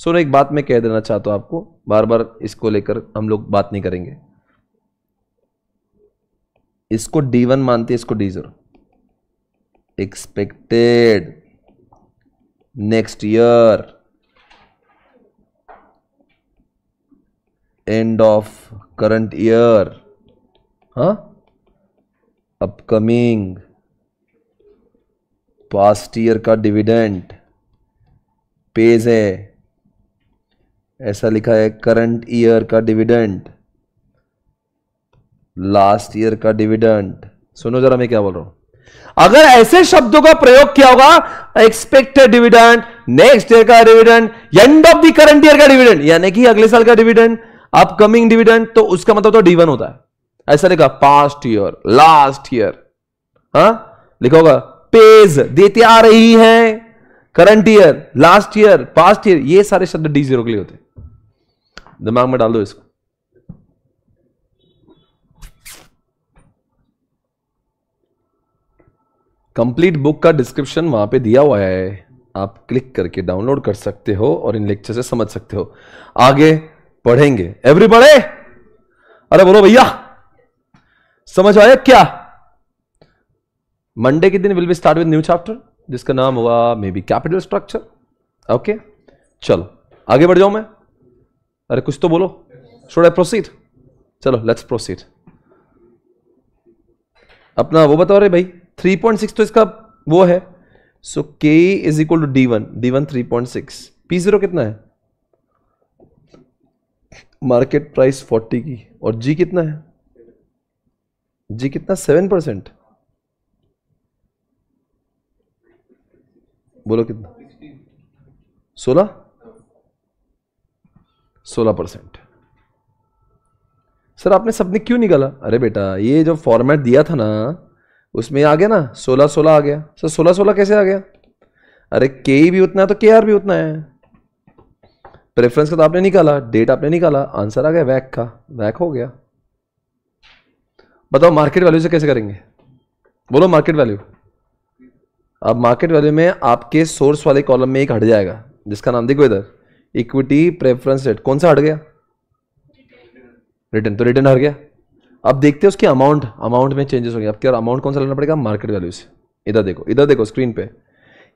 सुनो, एक बात मैं कह देना चाहता हूँ आपको बार बार इसको लेकर हम लोग बात नहीं करेंगे। इसको डी वन मानते इसको D zero expected next year end of current year huh upcoming past year का डिविडेंड पेज है। ऐसा लिखा है करंट ईयर का डिविडेंड लास्ट ईयर का डिविडेंड सुनो जरा मैं क्या बोल रहा हूँ। अगर ऐसे शब्दों का प्रयोग किया होगा एक्सपेक्टेड डिविडेंड नेक्स्ट ईयर का dividend end of the current year का डिविडेंड यानी कि अगले साल का डिविडेंड अपकमिंग डिविडेंड तो उसका मतलब तो डी वन होता है। ऐसा लिखा पास्ट ईयर लास्ट ईयर हा? लिखा होगा पेज देते आ रही है। Current year last year past year ये सारे शब्द डी ज़ीरो के लिए होते दिमाग में डाल दो इसको। कंप्लीट बुक का डिस्क्रिप्शन वहाँ पे दिया हुआ है। आप क्लिक करके डाउनलोड कर सकते हो और इन लेक्चर से समझ सकते हो। आगे पढ़ेंगे। एवरी बड़े अरे बोलो भैया, समझ आया क्या? मंडे के दिन will be start with new chapter जिसका नाम हुआ may be capital structure okay चलो, आगे बढ़ जाऊँ मैं? अरे, कुछ तो बोलो। शुड आई प्रोसीड चलो लेट्स प्रोसीड अपना वो बताओ रे भाई थ्री पॉइंट सिक्स तो इसका वो है। So K is equal to D one D one three point six P zero कितना है? मार्केट प्राइस फोर्टी की। और जी कितना है? जी कितना? सेवन परसेंट बोलो कितना? सोलह? सोलह परसेंट। सर, आपने सबने क्यों निकाला? अरे बेटा, ये जो फॉर्मेट दिया था ना, उसमें आ गया ना, सोलह सोलह आ गया। सर, सोलह सोलह कैसे आ गया? अरे के भी उतना है तो के आर भी उतना है। प्रेफरेंस का तो आपने निकाला डेट आपने निकाला आंसर आ गया वैक का। वैक हो गया। बताओ मार्केट वैल्यू से कैसे करेंगे? बोलो मार्केट वैल्यू अब मार्केट वैल्यू में आपके सोर्स वाले कॉलम में एक हट जाएगा, जिसका नाम देखो इधर इक्विटी प्रेफरेंस रेट कौन सा हट गया? रिटर्न तो रिटर्न हट गया। अब देखते हैं उसकी अमाउंट अमाउंट में चेंजेस हो गया। अब क्या अमाउंट कौन सा लेना पड़ेगा? मार्केट वैल्यू से। इधर देखो इधर देखो स्क्रीन पे।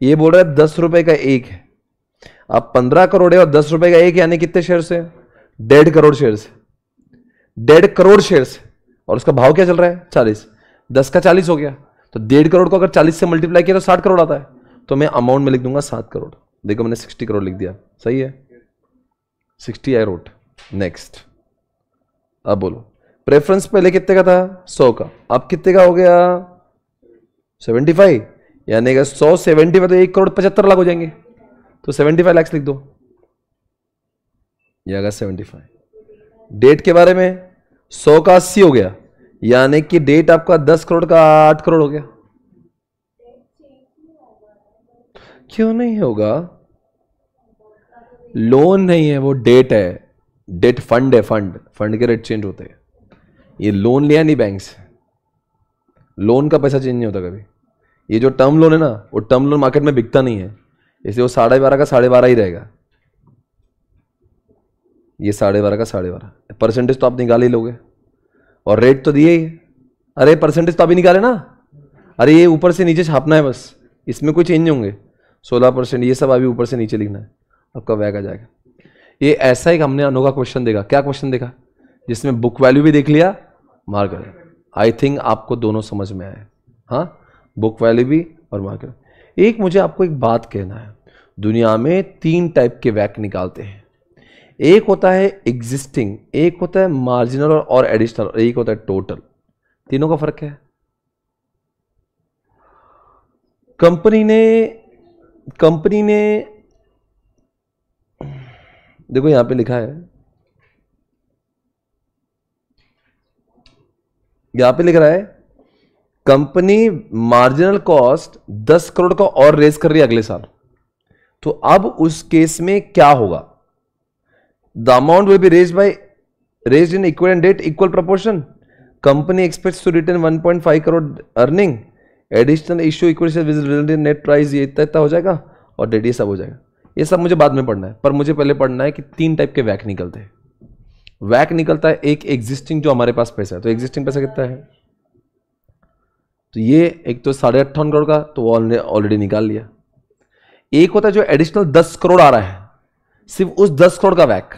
ये बोल रहा है दस रुपए का एक है। अब पंद्रह करोड़ है और दस रुपए का एक, यानी कितने शेयर से डेढ़ करोड़ शेयर से डेढ़ करोड़ शेयर से और उसका भाव क्या चल रहा है? चालीस। दस का चालीस हो गया। तो डेढ़ करोड़ को अगर चालीस से मल्टीप्लाई किया तो साठ करोड़ आता है। तो मैं अमाउंट में लिख दूँगा सात करोड़। देखो मैंने सिक्सटी करोड़ लिख दिया। सही है? सिक्सटी आई रोट नेक्स्ट अब बोलो। प्रेफरेंस पहले कितने का था? सौ का। अब कितने का हो गया? सेवेंटी फाइव यानी कि सौ सेवेंटी में तो एक करोड़ पचहत्तर लाख हो जाएँगे। तो सेवेंटी फाइव लैक्स लिख दो। सेवेंटी फाइव डेट के बारे में सौ का अस्सी हो गया। यानी कि डेट आपका दस करोड़ का आठ करोड़ हो गया। क्यों नहीं होगा? लोन नहीं है, वो डेट है। डेट फंड है फंड फंड के रेट चेंज होते हैं। ये लोन लिया नहीं बैंक से लोन का पैसा चेंज नहीं होता कभी। ये जो टर्म लोन है ना, वो टर्म लोन मार्केट में बिकता नहीं है। इसलिए वो साढ़े बारह का साढ़े बारह ही रहेगा। ये साढ़े बारह का साढ़े बारह। परसेंटेज तो आप निकाल ही लोगे। और रेट तो दिए ही। अरे परसेंटेज तो अभी निकाले ना। अरे ये ऊपर से नीचे छापना है बस। इसमें कोई चेंज होंगे। सोलह परसेंट ये सब अभी ऊपर से नीचे लिखना है। आपका वैग आ जाएगा। ये ऐसा ही हमने अनोखा क्वेश्चन देखा। क्या क्वेश्चन देखा? जिसमें बुक वैल्यू भी देख लिया मार करें आई थिंक आपको दोनों समझ में आए। हाँ? बुक वैल्यू भी और मार्केट एक मुझे आपको एक बात कहना है। दुनिया में तीन टाइप के वैक निकालते हैं। एक होता है एग्जिस्टिंग एक होता है मार्जिनल और एडिशनल और एक होता है टोटल तीनों का फ़र्क है। कंपनी ने कंपनी ने, देखो यहाँ पे लिखा है। यहाँ पे लिख रहा है, कंपनी मार्जिनल कॉस्ट 10 करोड़ का और रेज कर रही है अगले साल। तो अब उस केस में क्या होगा? Amount will be raise by raise in equal and debt equal proportion company expects to return 1.5 crore earning additional issue equal net price ये इतना इतना हो जाएगा और डेट ये सब हो जाएगा। ये सब मुझे बाद में पढ़ना है, पर मुझे पहले पढ़ना है कि तीन टाइप के वैक निकलते हैं। वैक निकलता है एक एग्जिस्टिंग जो हमारे पास पैसा है। तो एग्जिस्टिंग पैसा कितना है? तो ये एक तो साढ़े अट्ठावन करोड़ का तो वो ऑलरेडी निकाल लिया। एक होता है जो एडिशनल दस करोड़ आ रहा है। सिर्फ़ उस दस करोड़ का वैक।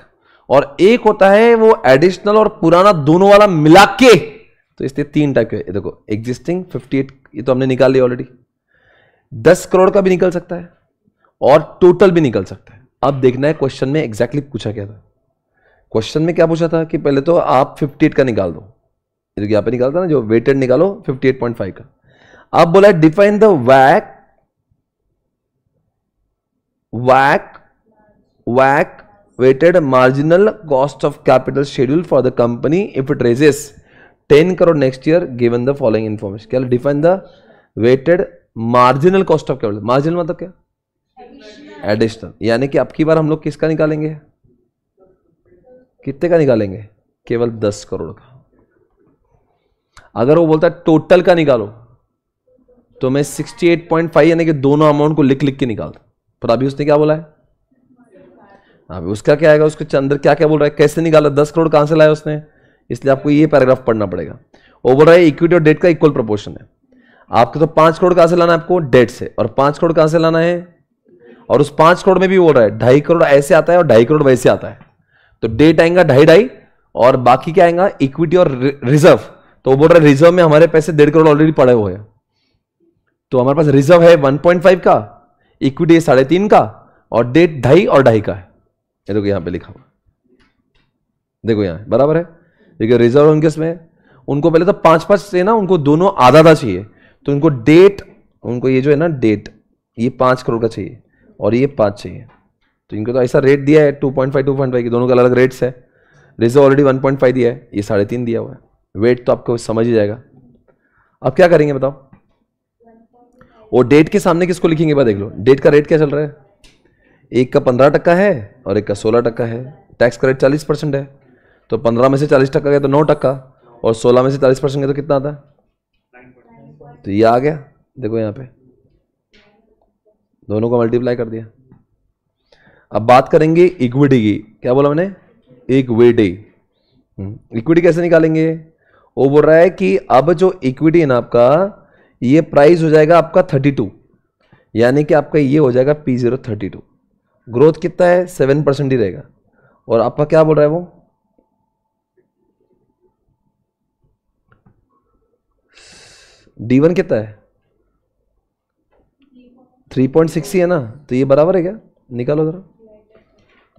और एक होता है वो एडिशनल और पुराना दोनों वाला मिला के तो इसलिए तीन टाइप के देखो एग्जिस्टिंग 58 ये तो हमने निकाल लिया ऑलरेडी दस करोड़ का भी निकल सकता है और टोटल भी निकल सकता है। अब देखना है क्वेश्चन में एग्जैक्टली exactly पूछा क्या था। क्वेश्चन में क्या पूछा था कि पहले तो आप 58 का निकाल दो। यहाँ पे निकालता ना, जो वेटेड निकालो 58.5 का। आप बोला है define the वैक वैक वैक weighted marginal cost of capital schedule for the company if it raises 10 crore next year given the following information क्या define the weighted marginal cost of capital marginal मतलब क्या? एडिशनल यानी कि अब की बार हम लोग किसका निकालेंगे? कितने का निकालेंगे? केवल दस करोड़ का। अगर वो बोलता है टोटल का निकालो तो मैं 68.5 यानी कि दोनों अमाउंट को लिख लिख के निकालता पर अभी उसने क्या बोला है? अभी उसका क्या आएगा? उसके अंदर क्या क्या बोल रहा है? कैसे निकाला? दस करोड़ कहाँ से लाया उसने? इसलिए आपको ये पैराग्राफ पढ़ना पड़ेगा। बोल रहा है इक्विटी और डेट का इक्वल प्रपोर्शन है। आपको तो पाँच करोड़ कहाँ से लाना है आपको? डेट से। और पाँच करोड़ कहाँ से लाना है? और उस पाँच करोड़ में भी बोल रहा है, ढाई करोड़ ऐसे आता है और ढाई करोड़ वैसे आता है। तो डेट आएगा ढाई ढाई, और बाकी क्या आएगा? इक्विटी और रिज़र्व तो वो बोल रहा है रिज़र्व में हमारे पैसे डेढ़ करोड़ ऑलरेडी पड़े हुए हैं। तो हमारे पास रिज़र्व है 1.5 का इक्विटी साढ़े तीन का, और डेट ढाई और ढाई का है। ये देखो यहाँ पे लिखा हुआ देखो यहाँ, बराबर है? देखिए रिज़र्व उनके इसमें उनको पहले तो पाँच पाँच से ना उनको दोनों आधा आधा चाहिए। तो उनको डेट उनको ये जो है ना डेट ये पाँच करोड़ का चाहिए और ये पाँच चाहिए। तो इनको तो ऐसा रेट दिया है two point five two point five की दोनों का अलग रेट्स है। Reserve already one point five दिया है, ये साढ़े तीन दिया हुआ है। वेट तो आपको समझ ही जाएगा। अब क्या करेंगे बताओ? वो डेट के सामने किसको लिखेंगे देख लो। डेट का रेट क्या चल रहा है? एक का पंद्रह टक्का है और एक का सोलह टक्का है। टैक्स का रेट चालीस परसेंट है। तो पंद्रह में से चालीस टक्का गया तो नौ टक्का और सोलह में से चालीस परसेंट गया तो कितना आता है? तो ये आ गया। देखो यहाँ पे। दोनों को मल्टीप्लाई कर दिया। अब बात करेंगे इक्विटी की। क्या बोला मैंने? इक्विटी इक्विटी कैसे निकालेंगे? वो बोल रहा है कि अब जो इक्विटी है ना आपका, ये प्राइस हो जाएगा आपका थर्टी टू यानी कि आपका ये हो जाएगा P zero thirty two growth कितना है? सेवन परसेंट ही रहेगा। और आपका क्या बोल रहा है वो? डी वन कितना है? थ्री पॉइंट सिक्स ही है ना? तो ये बराबर है क्या? निकालो जरा।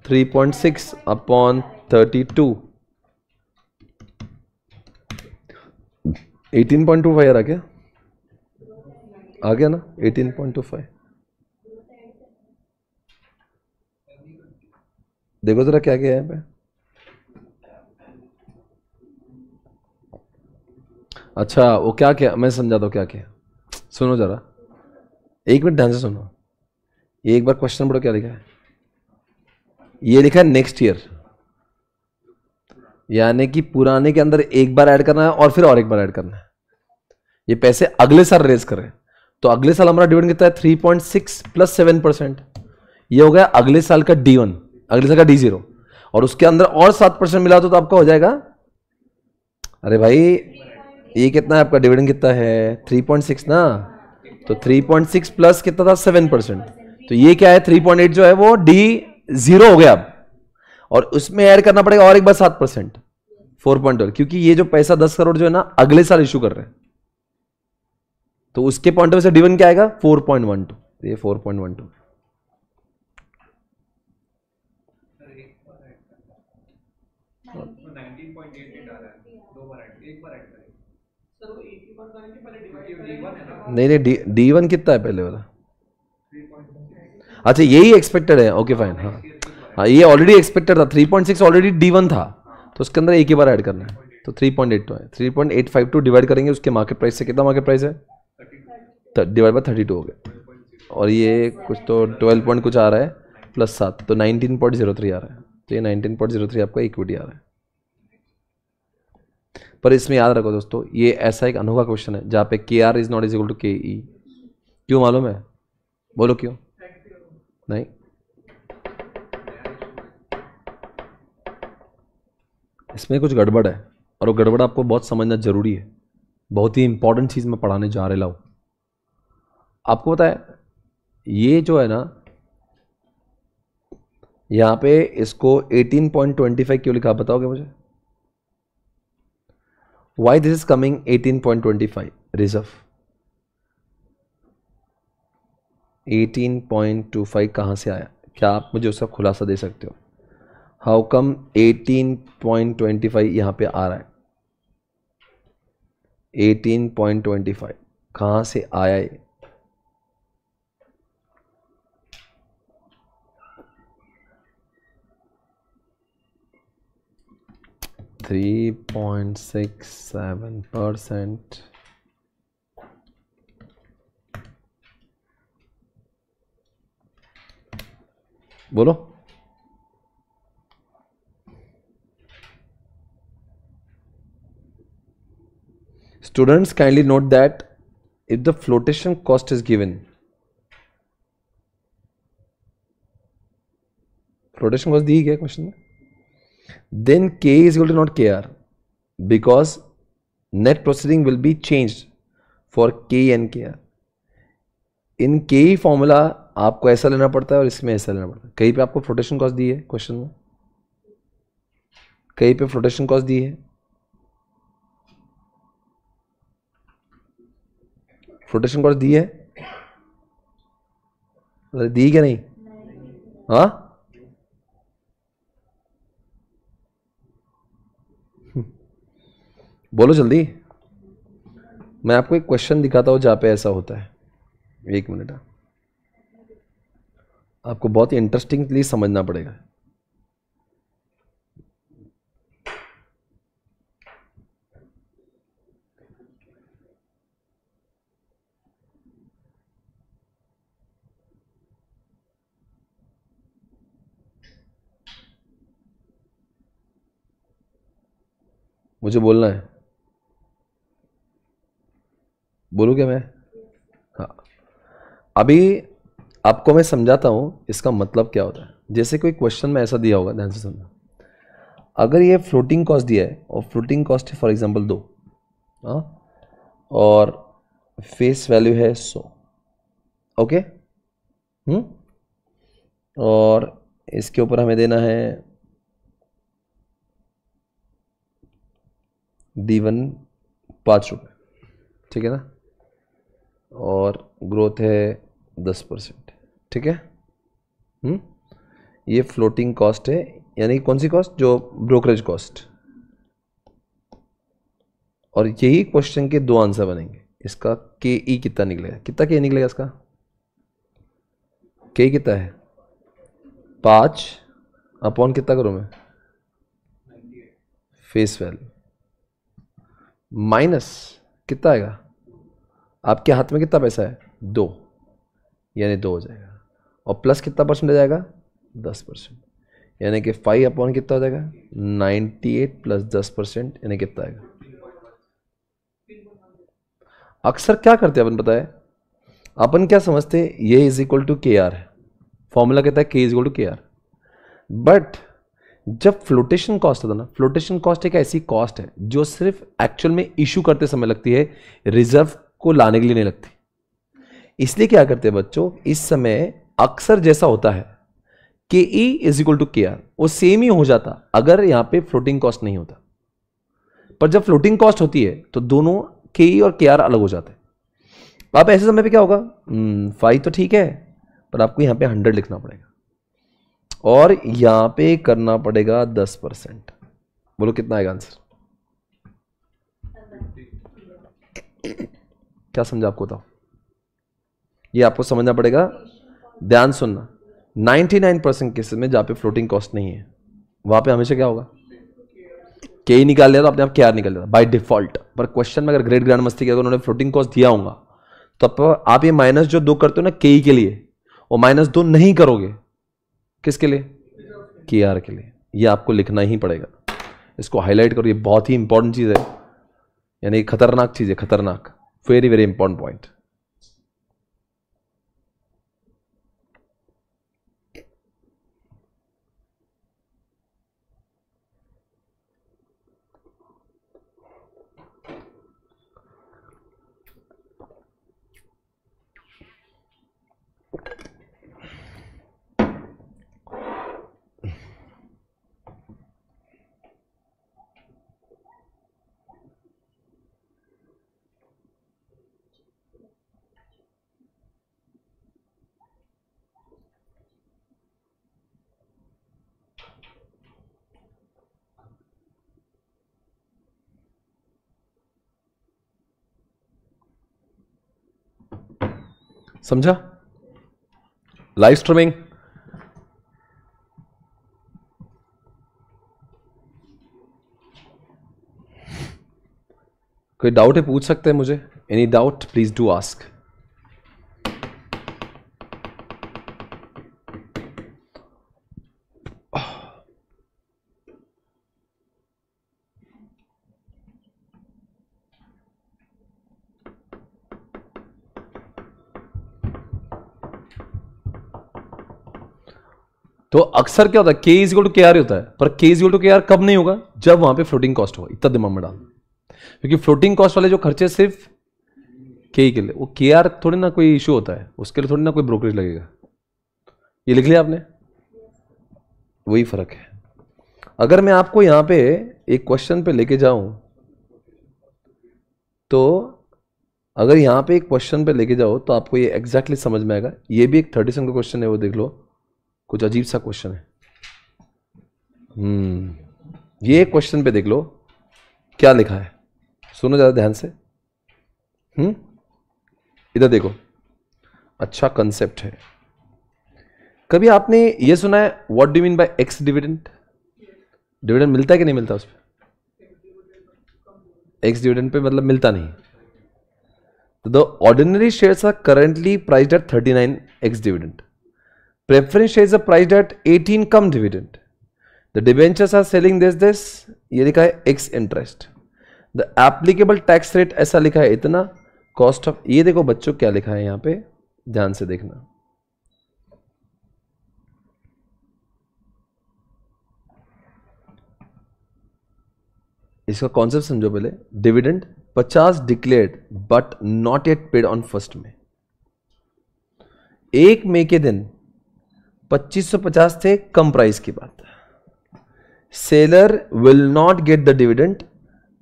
Three point six upon thirty two eighteen point two five आ गया आ गया ना? एटीन पॉइंट टू फाइव देखो जरा क्या क्या है अच्छा वो क्या क्या, मैं समझाता हूँ क्या क्या सुनो जरा। एक मिनट ध्यान से सुनो। ये एक बार क्वेश्चन पढ़ो, क्या लिखा है? ये लिखा है नेक्स्ट ईयर यानी कि पुराने के अंदर एक बार ऐड करना है और फिर और एक बार ऐड करना है। ये पैसे अगले साल रेज कर। तो अगले साल हमारा डिविडेंड कितना है? Three point six plus seven percent ये हो गया अगले साल का डी वन अगले का डी ज़ीरो और उसके अंदर और सात परसेंट मिला तो, तो आपका हो जाएगा। अरे भाई ये कितना है आपका? डिविडेंड कितना है? थ्री पॉइंट सिक्स ना? तो थ्री पॉइंट सिक्स प्लस कितना था? सेवन परसेंट तो ये क्या है? थ्री पॉइंट एट जो है वो डी ज़ीरो हो गया अब। और उसमें ऐड करना पड़ेगा और एक बार सात परसेंट फोर पॉइंट क्योंकि ये जो पैसा दस करोड़ जो है ना अगले साल इशू कर रहे हैं। तो उसके पॉइंट ऑफ़ से डी वन क्या आएगा? फोर पॉइंट वन टू ये फोर पॉइंट वन टू नहीं नहीं डी डी वन कितना है पहले वाला? अच्छा यही एक्सपेक्टेड है। ओके फाइन हाँ। हाँ ये ऑलरेडी एक्सपेक्टेड था। 3.6 ऑलरेडी डी वन था। तो उसके अंदर एक ही बार ऐड करना है। तो 3.8 तो है। 3.852 डिवाइड करेंगे उसके मार्केट प्राइस से कितना मार्केट प्राइस है? डिवाइड बाय थर्टी टू हो गया। और ये कुछ तो 12 पॉइंट कुछ आ रहा है प्लस सात। तो 19.03 आ रहा है। तो ये 19.03 आपका इक्विटी आ रहा है। पर इसमें याद रखो दोस्तों, ये ऐसा एक अनोखा क्वेश्चन है, जहाँ पे K R is not is equal to K E क्यों मालूम है? बोलो क्यों? नहीं? इसमें कुछ गड़बड़ है, और वो गड़बड़ आपको बहुत समझना ज़रूरी है। बहुत ही इंपॉर्टेंट चीज़ मैं पढ़ाने जा रहा हूँ। आपको पता है, ये जो है ना, यहाँ पे इसको 18.25 क्यों लिखा बताओगे मुझे? Why this is coming 18.25 reserve. 18.25 कहाँ से आया? क्या आप मुझे उसका खुलासा दे सकते हो? हाउ कम 18.25 यहाँ पे आ रहा है? 18.25 कहाँ से आया ये? three point six seven percent बोलो students kindly note that if the flotation cost is given flotation cost दी गया क्वेश्चन में then k is equal to not kr because net proceeding will be changed for k and kr इन के ही आपको ऐसा लेना पड़ता है और इसमें ऐसा लेना पड़ता है। कहीं पे आपको फ्लोटेशन कॉस्ट दी है? क्वेश्चन में कहीं पे फ्लोटेशन कॉस्ट दी है? फ्लोटेशन कॉस्ट दी है? दी क्या नहीं? हाँ? बोलो जल्दी। मैं आपको एक क्वेश्चन दिखाता हूँ जहाँ पे ऐसा होता है। एक मिनट आपको बहुत ही इंटरेस्टिंगली समझना पड़ेगा। मुझे बोलना है। बोलू क्या मैं? हाँ। अभी आपको मैं समझाता हूँ इसका मतलब क्या होता है। जैसे कोई क्वेश्चन में ऐसा दिया होगा, ध्यान से सुनना। अगर ये फ्लोटिंग कॉस्ट दिया है, और फ्लोटिंग कॉस्ट है फॉर एग्जांपल दो हाँ और फेस वैल्यू है सो ओके हम्म? और इसके ऊपर हमें देना है डी वन पाँच रुपये ठीक है ना? और ग्रोथ है दस परसेंट। ठीक है? हम्म? ये फ्लोटिंग कॉस्ट है, यानी कौन सी कॉस्ट जो ब्रोकरेज कॉस्ट और यही क्वेश्चन के दो आंसर बनेंगे। इसका के ई e कितना निकलेगा? कितना के निकलेगा इसका? के कितना है? पाँच। अपॉन कितना करूँ मैं? फेस वैल्यू माइनस कितना आएगा? आपके हाथ में कितना पैसा है? दो। यानी दो हो जाएगा। और प्लस कितना परसेंट आ जाएगा? दस परसेंट यानी कि फाइव अपॉन कितना हो जाएगा? नाइन्टी एट प्लस दस परसेंट यानी कितना आएगा? अक्सर क्या करते हैं, अपन बताए अपन क्या समझते हैं? ये is equal to K R है। फॉर्मूला कहता है K is equal to K R but जब फ्लोटेशन कॉस्ट होता है ना फ्लोटेशन कॉस्ट एक ऐसी कॉस्ट है जो सिर्फ़ एक्चुअल में इशू करते समय लगती है। रिज़र्व को लाने के लिए नहीं लगती। इसलिए क्या करते हैं बच्चों, इस समय अक्सर जैसा होता है K E is equal to K R वो सेम ही हो जाता, अगर यहाँ पे फ्लोटिंग कॉस्ट नहीं होता। पर जब फ्लोटिंग कॉस्ट होती है तो दोनों के ई और के आर अलग हो जाते हैं। आप ऐसे समय पे क्या होगा? फाइव तो ठीक है, पर आपको यहाँ पे हंड्रेड लिखना पड़ेगा। और यहाँ पे करना पड़ेगा दस परसेंट। बोलो कितना आएगा आंसर क्या समझा आपको बताओ ये आपको समझना पड़ेगा, ध्यान सुनना। 99 परसेंट केसेस में जहाँ पे फ्लोटिंग कॉस्ट नहीं है, वहाँ पे हमेशा क्या होगा? के ही निकाल लिया तो अपने आप क्या निकल जाता बाय डिफ़ॉल्ट पर क्वेश्चन में अगर ग्रेट ग्रांड मस्ती अगर उन्होंने फ्लोटिंग कॉस्ट दिया होगा। तो आप ये माइनस जो दो करते हो ना के के लिए वो माइनस दो नहीं करोगे, किसके लिए? के आर के लिए। ये आपको लिखना ही पड़ेगा। इसको हाईलाइट करो, ये बहुत ही इंपॉर्टेंट चीज़ है। यानी खतरनाक चीज़ है, खतरनाक। वेरी वेरी इंपॉर्टेंट पॉइंट समझा? लाइव स्ट्रीमिंग कोई डाउट है, पूछ सकते हैं मुझे? Any doubt please do ask तो अक्सर क्या होता है K is to K are होता है, पर के इज़ टू के आर कब नहीं होगा? जब वहाँ पे फ्लोटिंग कॉस्ट होगा इतना दिमाग में डाल। क्योंकि फ्लोटिंग कॉस्ट वाले जो खर्चे सिर्फ़ के के लिए, वो के आर थोड़ी ना कोई इशू होता है, उसके लिए थोड़ी ना कोई ब्रोकरेज लगेगा। ये लिख लिया आपने? वही फ़र्क है। अगर मैं आपको यहाँ पे एक क्वेश्चन पे लेके जाऊँ तो अगर यहाँ पे एक क्वेश्चन पे लेके जाओ तो आपको ये एग्जैक्टली समझ में आएगा। ये भी एक थर्टी सेवन का क्वेश्चन है, वो देख लो। कुछ अजीब सा क्वेश्चन है। हम्म ये क्वेश्चन पे देख लो, क्या लिखा है? सुनो ज़्यादा ध्यान से। हम्म इधर देखो। अच्छा कंसेप्ट है। कभी आपने ये सुना है what do mean by ex dividend dividend मिलता है कि नहीं मिलता उस पर एक्स डिविडेंड पे मतलब मिलता नहीं। तो the ordinary shares are currently priced at thirty nine ex dividend preference shares are priced at 18 come dividend the debentures are selling this this ये लिखा है x interest the applicable tax rate ऐसा लिखा है इतना cost of ये देखो बच्चों क्या लिखा है यहाँ पे ध्यान से देखना इसका कॉन्सेप्ट समझो पहले dividend 50 declared but not yet paid on first में एक मई के दिन 2550 थे, कम प्राइस की बात seller will not get the dividend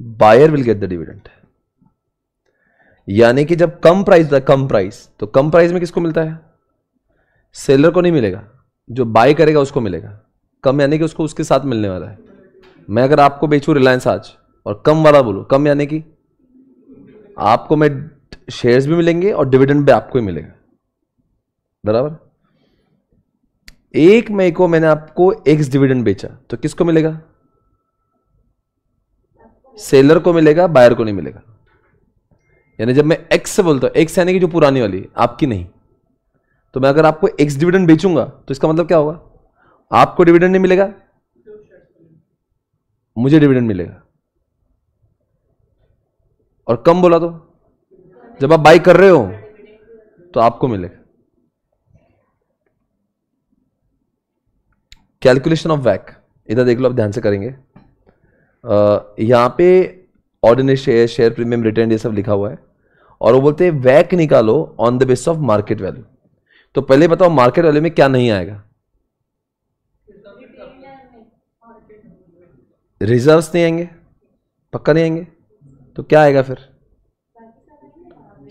buyer will get the dividend यानी कि जब कम प्राइस था कम प्राइस तो कम प्राइस में किसको मिलता है? सेलर को नहीं मिलेगा। जो बाय करेगा, उसको मिलेगा। कम यानी कि उसको उसके साथ मिलने वाला है। मैं अगर आपको बेचू रिलायंस आज, और कम वाला बोलू, कम यानी कि आपको मैं शेयर्स भी मिलेंगे और डिविडेंड भी आपको ही मिलेगा। बराबर? एक मई को मैंने आपको एक्स डिविडेंड बेचा तो किसको मिलेगा? सेलर को मिलेगा बायर को नहीं मिलेगा। यानी जब मैं एक्स से बोलता हूँ एक्स यानी कि जो पुरानी वाली, आपकी नहीं। तो मैं अगर आपको एक्स डिविडेंड बेचूँगा तो इसका मतलब क्या होगा? आपको डिविडेंड नहीं मिलेगा? मुझे डिविडेंड मिलेगा। और कम बोला तो? जब आप बाई कर रहे हो तो आपको मिलेगा। कैलकुलेशन ऑफ़ वैक इधर देख लो, आप ध्यान से करेंगे। यहाँ पे ordinary share share premium return ये सब लिखा हुआ है। और वो बोलते हैं वैक निकालो on the base of market value तो पहले बताओ मार्केट वैल्यू में क्या नहीं आएगा? रिजर्व्स नहीं आएँगे। पक्का नहीं आएँगे? तो क्या आएगा फिर?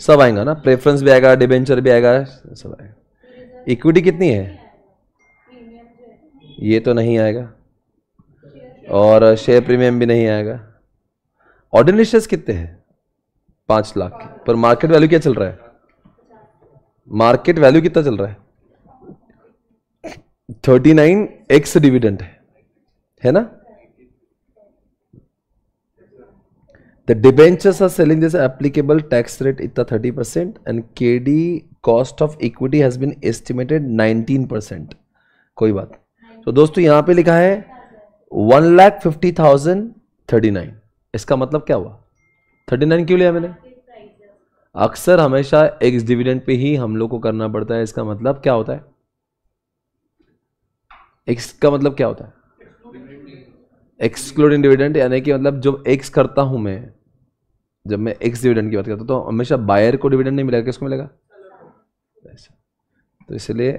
सब आएगा ना? प्रेफरेंस भी आएगा डिबेंचर भी आएगा, सब आएगा। इक्विटी कितनी है? ये तो नहीं आएगा। और शेयर प्रीमियम भी नहीं आएगा। ऑर्डिनरी शेयर्स कितने हैं? पाँच लाख। के पर मार्केट वैल्यू क्या चल रहा है? मार्केट वैल्यू कितना चल रहा है? थर्टी नाइन एक्स डिविडेंट है। है ना? The debentures are selling this applicable tax rate इतना thirty percent and K D cost of equity has been estimated nineteen percent कोई बात तो दोस्तों, यहाँ पे लिखा है one lakh fifty thousand thirty nine. इसका मतलब क्या हुआ? थर्टी नाइन क्यों लिया मैंने? अक्सर हमेशा एक्स डिविडेंड पे ही हम लोग को करना पड़ता है। इसका मतलब क्या होता है? एक्स का मतलब क्या होता है? एक्सक्लूडिंग डिविडेंड यानी कि मतलब जब एक्स करता हूँ मैं, जब मैं एक्स डिविडेंड की बात करता हूँ तो हमेशा बायर को डिविडेंड नहीं मिलेगा, किसको मिलेगा? तो इसलिए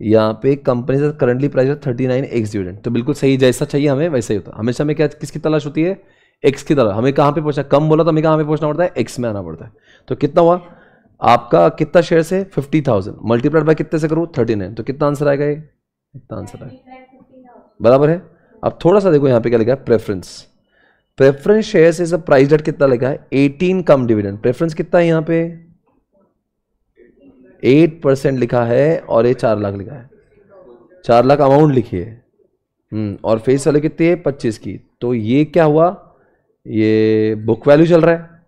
यहाँ पे company currently price thirty nine ex dividend तो बिल्कुल सही, जैसा चाहिए हमें, वैसा ही होता है। हमेशा हमें क्या, किसकी तलाश होती है? एक्स की तलाश। हमें कहाँ पे पहुँचना कम बोला तो हमें कहाँ पे पहुँचना पड़ता है? एक्स में आना पड़ता है। तो कितना हुआ? आपका कितना शेयर से? फिफ्टी थाउज़ेंड मल्टीप्लाइड बाय कितने से करूँ? थर्टी नाइन तो कितना आंसर आएगा ये? कितना आंसर आएगा? बराबर है? अब थोड़ा सा देखो यहाँ पे क्या लिखा है? प्रेफरेंस प्रेफरेंस शेयर से प्राइस डेट कितना लिखा है? एटीन कम डिविडेंड प्रेफरेंस कितना है यहाँ पे? एट परसेंट लिखा है और ये चार लाख लिखा है। चार लाख अमाउंट लिखी है। हम्म और फेस वाले कितनी है? पच्चीस की। तो ये क्या हुआ? ये बुक वैल्यू चल रहा है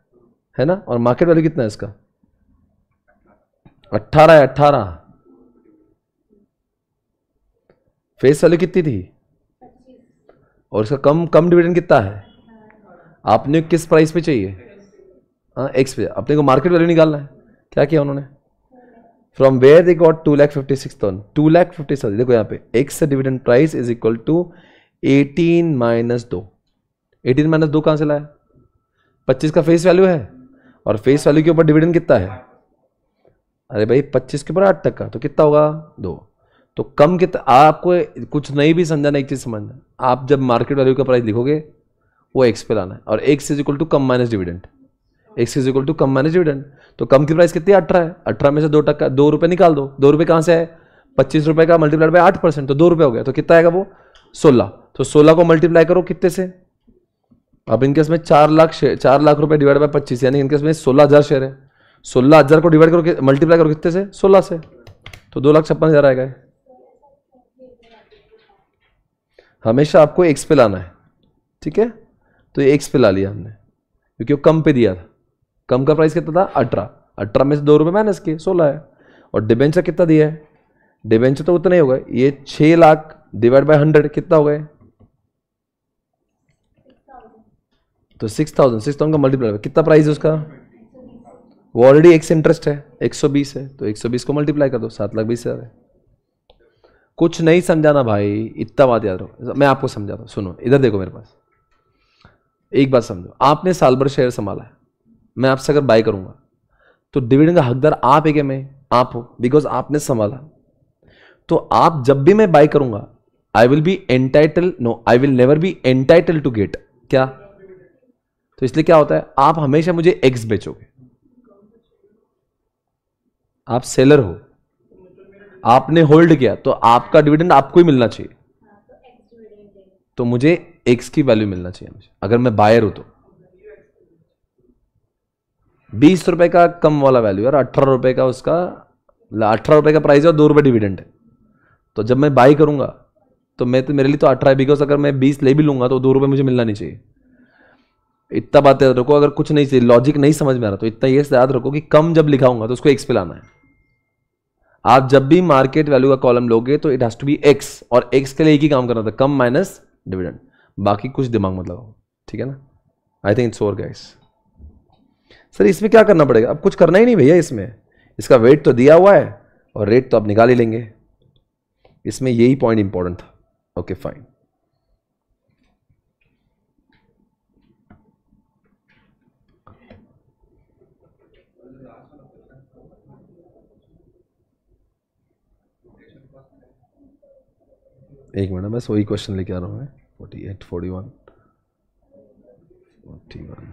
है ना? और मार्केट वैल्यू कितना है इसका? अट्ठारह है, अट्ठारह। फेस वैल्यू कितनी थी? और इसका कम कम डिविडेंड कितना है? आपने किस प्राइस पे चाहिए? हाँ एक्स पे। अपने को मार्केट वैल्यू निकालना है। क्या किया उन्होंने? From where they got two lakh fifty six thousand two lakh fifty six देखो यहाँ पे। Ex dividend price is equal to eighteen minus दो। एटीन माइनस दो कहाँ से लाया? पच्चीस का फेस वैल्यू है। और फेस वैल्यू के ऊपर डिविडेंड कितना है? अरे भाई, पच्चीस के ऊपर आठ तक का। तो कितना होगा? दो। तो कम कितना आपको कुछ नहीं भी समझाना, एक चीज़ समझना। आप जब मार्केट वैल्यू का प्राइस लिखोगे, वो एक्स पे लाना है। और ex is equal to cum minus dividend ex is equal to cum minus dividend तो कम की प्राइस कितनी अठारह है। अठारह में से दो टक्का, दो रुपये निकाल दो। दो रुपये कहाँ से है पच्चीस रुपये का मल्टीप्लाइड बाय आठ परसेंट तो दो रुपये हो गया। तो कितना आएगा वो? सोलह। तो सोलह को मल्टीप्लाई करो कितने से? अब इनके इसमें चार लाख चार लाख रुपए डिवाइड बाय पच्चीस, यानी इनके इसमें सोलह हज़ार शेयर है। सोलह हज़ार को डिवाइड करो मल्टीप्लाई करो कितने से? सोलह से। तो दो लाख छप्पन हज़ार आएगा। हमेशा आपको एक्स पे लाना है। ठीक है? तो एक्स पे ला लिया हमने। क्योंकि वो कम पे दिया था। कम का प्राइस कितना था? अठारह। अठारह में से दो रुपये माइनस के सोलह है। और डिबेंचर कितना दिया है? डिबेंचर तो उतना ही होगा ये छः लाख डिवाइड बाय हंड्रेड कितना हो गया तो सिक्स थाउज़ेंड सिक्स थाउज़ेंड का मल्टीप्लाई कितना प्राइस है उसका? वो ऑलरेडी एक्स इंटरेस्ट है। एक सौ बीस है। तो एक सौ बीस को मल्टीप्लाई कर दो। सात लाख बीस हज़ार है। कुछ नहीं समझाना भाई। इतना बात याद रखो। मैं आपको समझाता हूँ। सुनो। इधर देखो मेरे पास। एक बात समझो। आपने साल भर शेयर संभाला है। मैं आपसे अगर बाय करूँगा तो डिविडेंड का हकदार आप है क्या मैं आप हो बिकॉज़ आपने संभाला। तो आप जब भी मैं बाय करूँगा I will be entitle no I will never be entitle to get क्या? तो इसलिए क्या होता है? आप हमेशा मुझे एक्स बेचोगे। आप सेलर हो। आपने होल्ड किया तो आपका डिविडेंड आपको ही मिलना चाहिए। तो मुझे एक्स की वैल्यू मिलना चाहिए मुझे अगर मैं बायर हूँ तो। बीस रुपए का कम वाला वैल्यू और अठारह रुपए का उसका अठारह रुपए का प्राइस है और दो रुपए डिविडेंड है। तो जब मैं बाई करूँगा तो मैं तो मेरे लिए तो अठारह बिकॉज़ अगर मैं बीस ले भी लूँगा तो दो रुपए मुझे मिलना नहीं चाहिए। इतना बात याद रखो, अगर कुछ नहीं चाहिए लॉजिक नहीं समझ में आ रहा तो इतना ये याद रखो कि कम जब लिखाऊँगा तो उसको एक्स पे लाना है। आप जब भी मार्केट वैल्यू का कॉलम लोगे तो it has to be ex और एक्स के लिए एक ही काम करना था, कम माइनस डिविडेंड बाकी कुछ दिमाग मत लगाओ, ठीक है ना? I think it's over guys sir, इसमें क्या करना पड़ेगा? अब कुछ करना ही नहीं भैया इसमें। इसका वेट तो दिया हुआ है और रेट तो आप निकाल ही लेंगे। इसमें यही पॉइंट इंपॉर्टेंट था। ओके फाइन एक मिनट बस वही क्वेश्चन लेके आ रहा हूँ मैं forty eight forty one forty one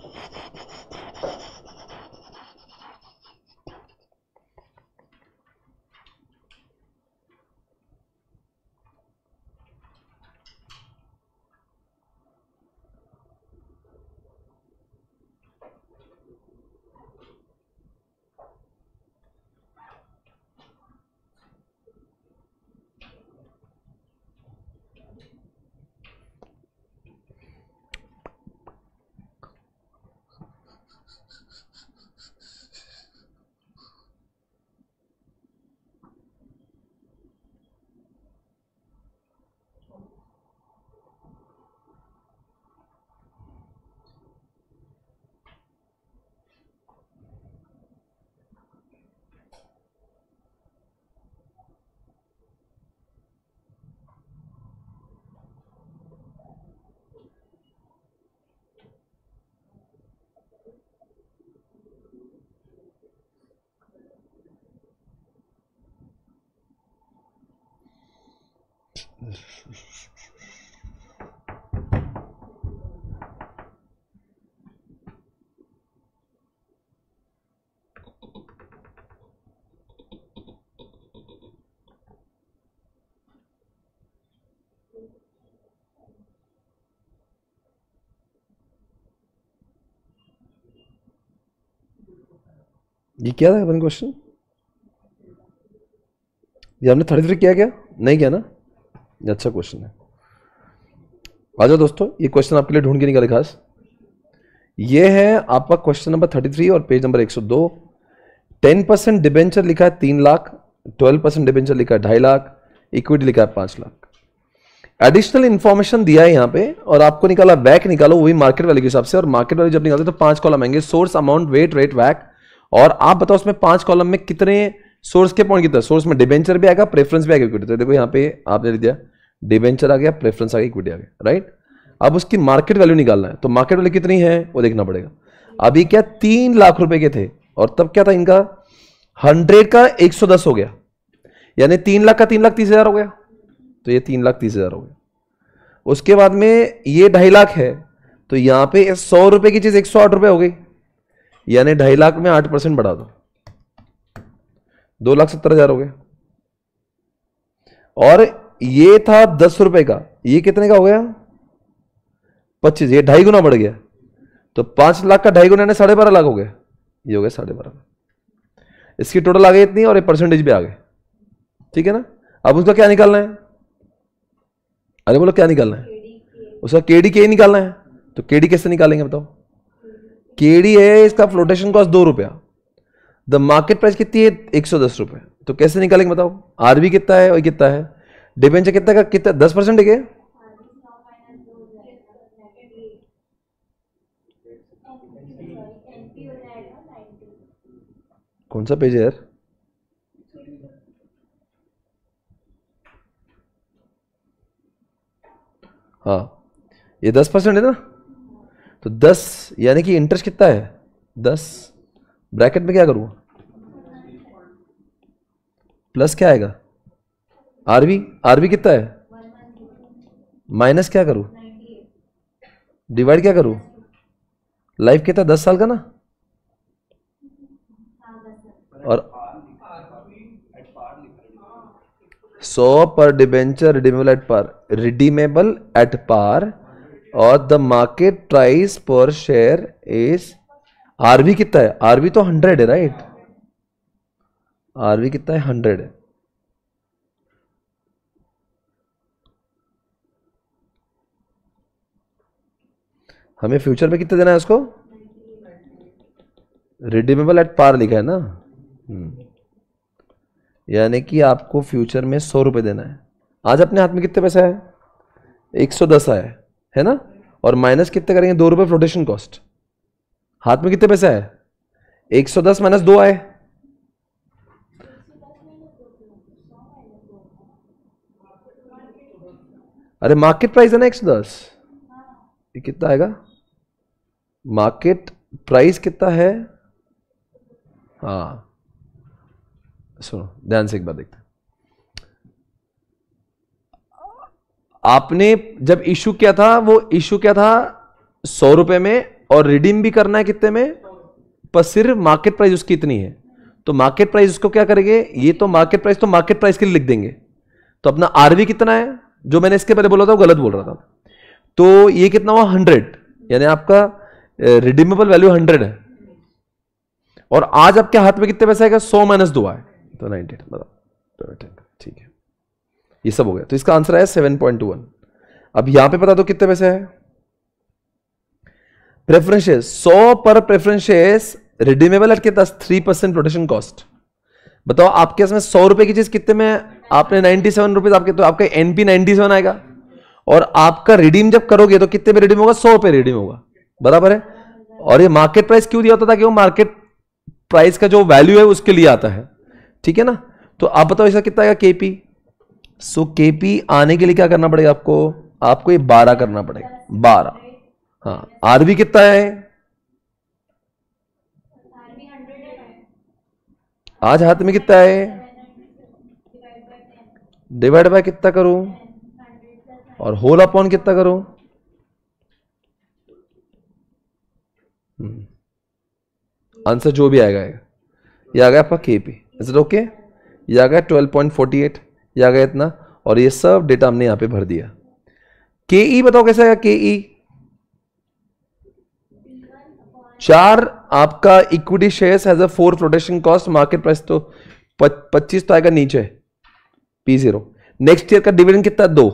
ये क्या था अपन क्वेश्चन ये हमने थर्टी थ्री किया क्या? नहीं किया ना? ये अच्छा क्वेश्चन है आ जाओ दोस्तों, ये क्वेश्चन आपके लिए ढूंढ के निकाले खास। ये है आपका क्वेश्चन नंबर थर्टी थ्री और पेज नंबर एक सौ दो। टेन परसेंट डिबेंचर लिखा है तीन लाख ट्वेल्व परसेंट डिबेंचर लिखा है ढाई लाख इक्विटी लिखा है पाँच लाख। एडिशनल इंफॉर्मेशन दिया है यहाँ पे और आपको निकाला वैक निकालो वही मार्केट वैल्यू के हिसाब से। और मार्केट वैल्यू जब निकालते तो पाँच कॉलम आएँगे। सोर्स अमाउंट वेट रेट वैक और आप बताओ उसमें पाँच कॉलम में कितने सोर्स के पॉइंट कितना सोर्स में डिबेंचर भी आएगा प्रेफरेंस भी आएगा तो देखो यहाँ पे आपने दिया। डिबेंचर आ गया प्रेफरेंस आ गया इक्विटी आ गया राइट अब उसकी मार्केट वैल्यू निकालना है तो मार्केट वैल्यू कितनी है, वो देखना पड़ेगा। अभी क्या तीन लाख रुपए के थे, और तब क्या था इनका? हंड्रेड का एक सौ दस हो गया, यानी तीन लाख का तीन लाख तीस हज़ार हो गया तो ये तीन लाख तीस हज़ार हो गया। उसके बाद में ये ढाई लाख है तो यहाँ पे सौ रुपए की चीज़ एक सौ आठ रुपए हो गई, यानी ढाई लाख में आठ परसेंट बढ़ा दो। लाख सत्तर हज़ार हो गए और ये था दस रुपए का। ये कितने का हो गया? पच्चीस। ये ढाई गुना बढ़ गया। तो पाँच लाख का ढाई गुना यानी साढ़े बारह लाख हो गया। ये हो गया साढ़े बारह। इसकी टोटल आ गई इतनी और ये परसेंटेज भी आ गए ठीक है ना? अब उसका क्या निकालना है? अरे बोलो, क्या निकालना है? उसका केडी के निकालना है। तो केडी कैसे निकालेंगे बताओ? केडी है, इसका फ्लोटेशन कॉस्ट दो रुपया। द मार्केट प्राइस कितनी है? एक सौ दस रुपए। तो कैसे निकालेंगे बताओ? आरबी कितना है? और कितना है? डिबेंचर कितना का, कितना, दस परसेंट है कौन सा पेज है यार? हाँ ये दस परसेंट है ना? तो दस, यानी कि इंटरेस्ट कितना है? दस। ब्रैकेट में क्या करूँ? प्लस क्या आएगा? आरबी आरबी कितना है? माइनस क्या करूँ? डिवाइड क्या करूँ? लाइफ कितना? दस साल का ना? और सौ पर debenture redeemable at par redeemable at par और the market price per share is RB कितना है? आरबी तो हंड्रेड है राइट आरबी कितना है? हंड्रेड है। हमें फ्यूचर में कितना देना है उसको? रिडीमेबल एट पार लिखा है ना? हम्म। यानी कि आपको फ्यूचर में सौ रुपए देना है। आज अपने हाथ में कितने पैसा है? एक सौ दस आया है ना? और माइनस कितने करेंगे? दो रुपए फ्लोटेशन कॉस्ट हाथ में कितने पैसे आए एक सौ दस माइनस दो आए। अरे मार्केट प्राइस है ना एक सौ दस? कितना आएगा? मार्केट प्राइस कितना है? हाँ। सुनो, ध्यान से एक बात देखते आपने जब इशू किया था, वो इशू क्या था? सौ रुपए में और रिडीम भी करना है कितने में? पर सिर्फ़ मार्केट प्राइस उसकी इतनी है। तो मार्केट प्राइस उसको क्या करेंगे? ये तो मार्केट प्राइस तो मार्केट प्राइस के लिए लिख देंगे। तो अपना आरवी कितना है? जो मैंने इसके पहले बोला था, वो गलत बोल रहा था। तो ये कितना हुआ? हंड्रेड यानी आपका रिडीमेबल वैल्यू हंड्रेड है। और आज आपके हाथ में कितने पैसे आएगा? सौ माइनस दो आए। तो नाइनटी बताओ। ठीक है। ये सब हो गया। तो इसका आंसर आया सेवन पॉइंट टू वन अब यहाँ पे बता दो कितने पैसे है प्रेफरेंस सौ पर प्रेफरेंस रिडीमेबल एट कितना? थ्री परसेंट प्रोटेक्शन कॉस्ट बताओ, आपके इसमें सौ रुपए की चीज़ कितने में आपने नाइनटी सेवन रुपीज़ आपके तो आपका एनपी नाइनटी सेवन आएगा। और आपका रिडीम जब करोगे तो कितने में रिडीम होगा? सौ रुपए रिडीम होगा। बराबर है? और ये मार्केट प्राइस क्यों दिया होता था कि वो मार्केट प्राइस का जो वैल्यू है उसके लिए आता है? ठीक है ना? तो आप बताओ इसका कितना आएगा केपी सो केपी आने के लिए क्या करना पड़ेगा आपको? आपको ये बारह करना पड़ेगा। बारह। हाँ। आरबी कितना है? आज हाथ में कितना है? डिवाइड बाय कितना करूँ? और होल अपॉन कितना करो? आंसर जो भी आएगा आएगा। ये आ गया आपका के पी इज़ इट ओके ये आ गया ट्वेल्व पॉइंट फोर्टी एट ये आ गया इतना, और ये सब डेटा हमने यहाँ पे भर दिया। के ई बताओ कैसा आएगा के ई चार, आपका equity shares has a four flotation cost market price तो पच्चीस तो आएगा नीचे पी ज़ीरो नेक्स्ट ईयर का डिविडेंड कितना? दो।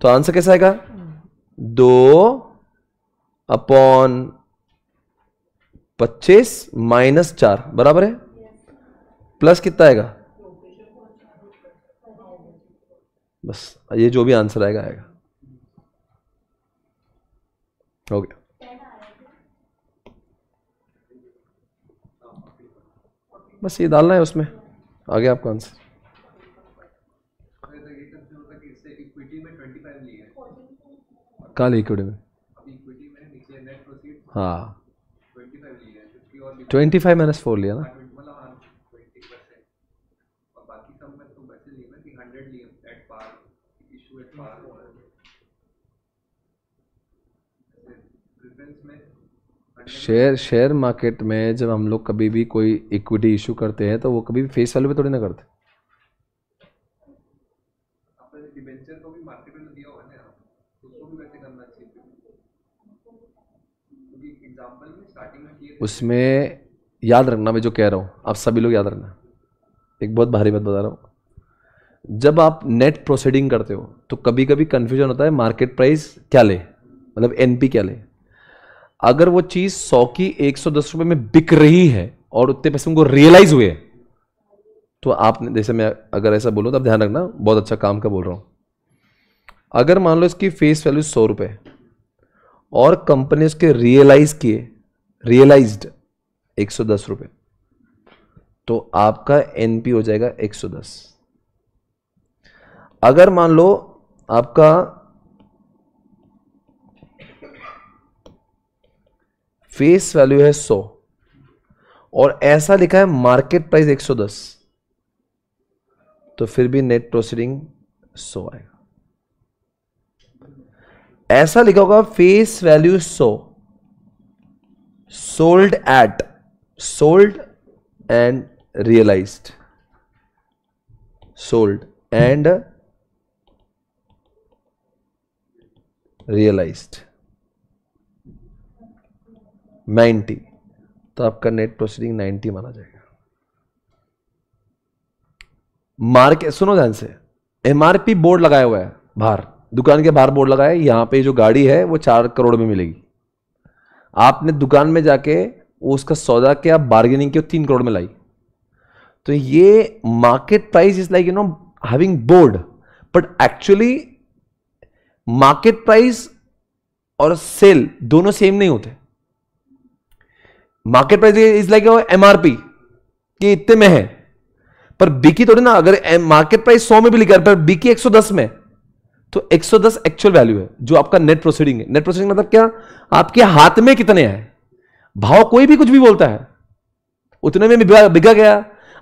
तो आंसर कैसा आएगा? दो अपॉन पच्चीस माइनस चार, बराबर है? प्लस कितना आएगा? बस, ये जो भी आंसर आएगा आएगा। गया। बस ये डालना है उसमें। आ गया आपका आंसर। कहाँ इक्विटी में। हाँ। ट्वेंटी फाइव माइनस फोर लिया ना। शेयर शेयर मार्केट में जब हम लोग कभी भी कोई इक्विटी इशू करते हैं तो वो कभी भी फेस वैल्यू पे थोड़ी ना करते। उसमें याद रखना मैं जो कह रहा हूँ, आप सभी लोग याद रखना। एक बहुत भारी बात बता रहा हूँ। जब आप नेट प्रोसीडिंग करते हो तो कभी कभी कंफ्यूजन होता है मार्केट प्राइस क्या ले? मतलब एनपी क्या ले? अगर वो चीज़ सौ की एक सौ दस रुपये में बिक रही है और उतने पैसे उनको रियलाइज़ हुए तो आपने, जैसे मैं अगर ऐसा बोलूँ तो आप ध्यान रखना, बहुत अच्छा काम का बोल रहा हूँ। अगर मान लो इसकी फेस वैल्यू सौ रुपये और कंपनी उसके रियलाइज़ किए रियलाइज्ड एक सौ दस रुपये तो आपका एनपी हो जाएगा एक सौ दस। अगर मान लो आपका फेस वैल्यू है सौ और ऐसा लिखा है मार्केट प्राइस एक सौ दस तो फिर भी नेट प्रोसीडिंग सौ आएगा। ऐसा लिखा होगा फेस वैल्यू सौ sold at sold and realized sold and realized 90 तो आपका नेट प्रोसीडिंग 90 माना जाएगा। मार्केट सुनो ध्यान से। एमआरपी बोर्ड लगाया हुआ है, बाहर। दुकान के बाहर बोर्ड लगाया यहाँ पे जो गाड़ी है, वो चार करोड़ में मिलेगी। आपने दुकान में जाके उसका सौदा क्या बार्गेनिंग किया तीन करोड़ में लाई। तो ये market price is like you know having board but actually market price और सेल दोनों सेम नहीं होते। Market price is like MRP कि इतने में है। पर बिकी थोड़ी ना, अगर मार्केट प्राइस सौ में भी लिखा पर बिकी 110 में तो 110 एक्चुअल वैल्यू है, जो आपका नेट प्रोसीडिंग है। नेट प्रोसीडिंग मतलब क्या? आपके हाथ में कितने हैं? भाव कोई भी कुछ भी बोलता है, उतने में बिका गया।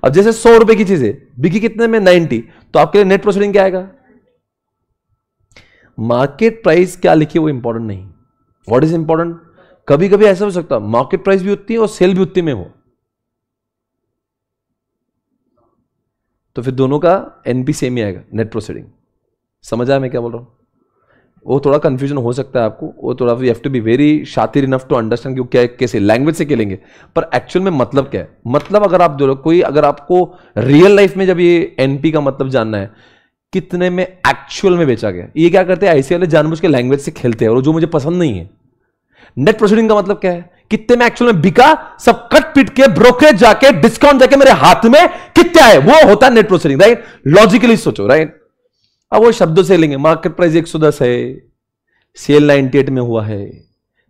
अब जैसे सौ रुपए की चीज़ है बिकी कितने में? 90 तो आपके लिए नेट प्रोसीडिंग क्या आएगा? मार्केट प्राइस क्या लिखी वो इंपॉर्टेंट नहीं। व्हाट इज़ इंपॉर्टेंट कभी कभी ऐसा हो सकता है मार्केट प्राइस भी उतनी और सेल भी उतनी में हो। तो फिर दोनों का एनपी सेम ही आएगा नेट प्रोसीडिंग समझ आया मैं क्या बोल रहा हूँ? वो थोड़ा कंफ्यूजन हो सकता है आपको, वो थोड़ा we have to be very शातिर इनफ टू अंडरस्टैंड कि क्या, कैसे लैंग्वेज से खेलेंगे। पर एक्चुअल में मतलब क्या है? मतलब अगर आप जो, कोई अगर आपको रियल लाइफ में जब ये एनपी का मतलब जानना है, कितने में एक्चुअल में बेचा गया? ये क्या करते हैं? ऐसे वाले जानबूझ के लैंग्वेज से खेलते हैं और जो मुझे पसंद नहीं है। नेट प्रोसीडिंग का मतलब क्या है? कितने में एक्चुअल में बिका? सब कट पिट के ब्रोकरेज जाके डिस्काउंट जाके मेरे हाथ में, कितना है वो होता है नेट प्रोसीडिंग राइट लॉजिकली सोचो राइट अब वो शब्दों से लेंगे मार्केट प्राइस 110 है सेल 98 में हुआ है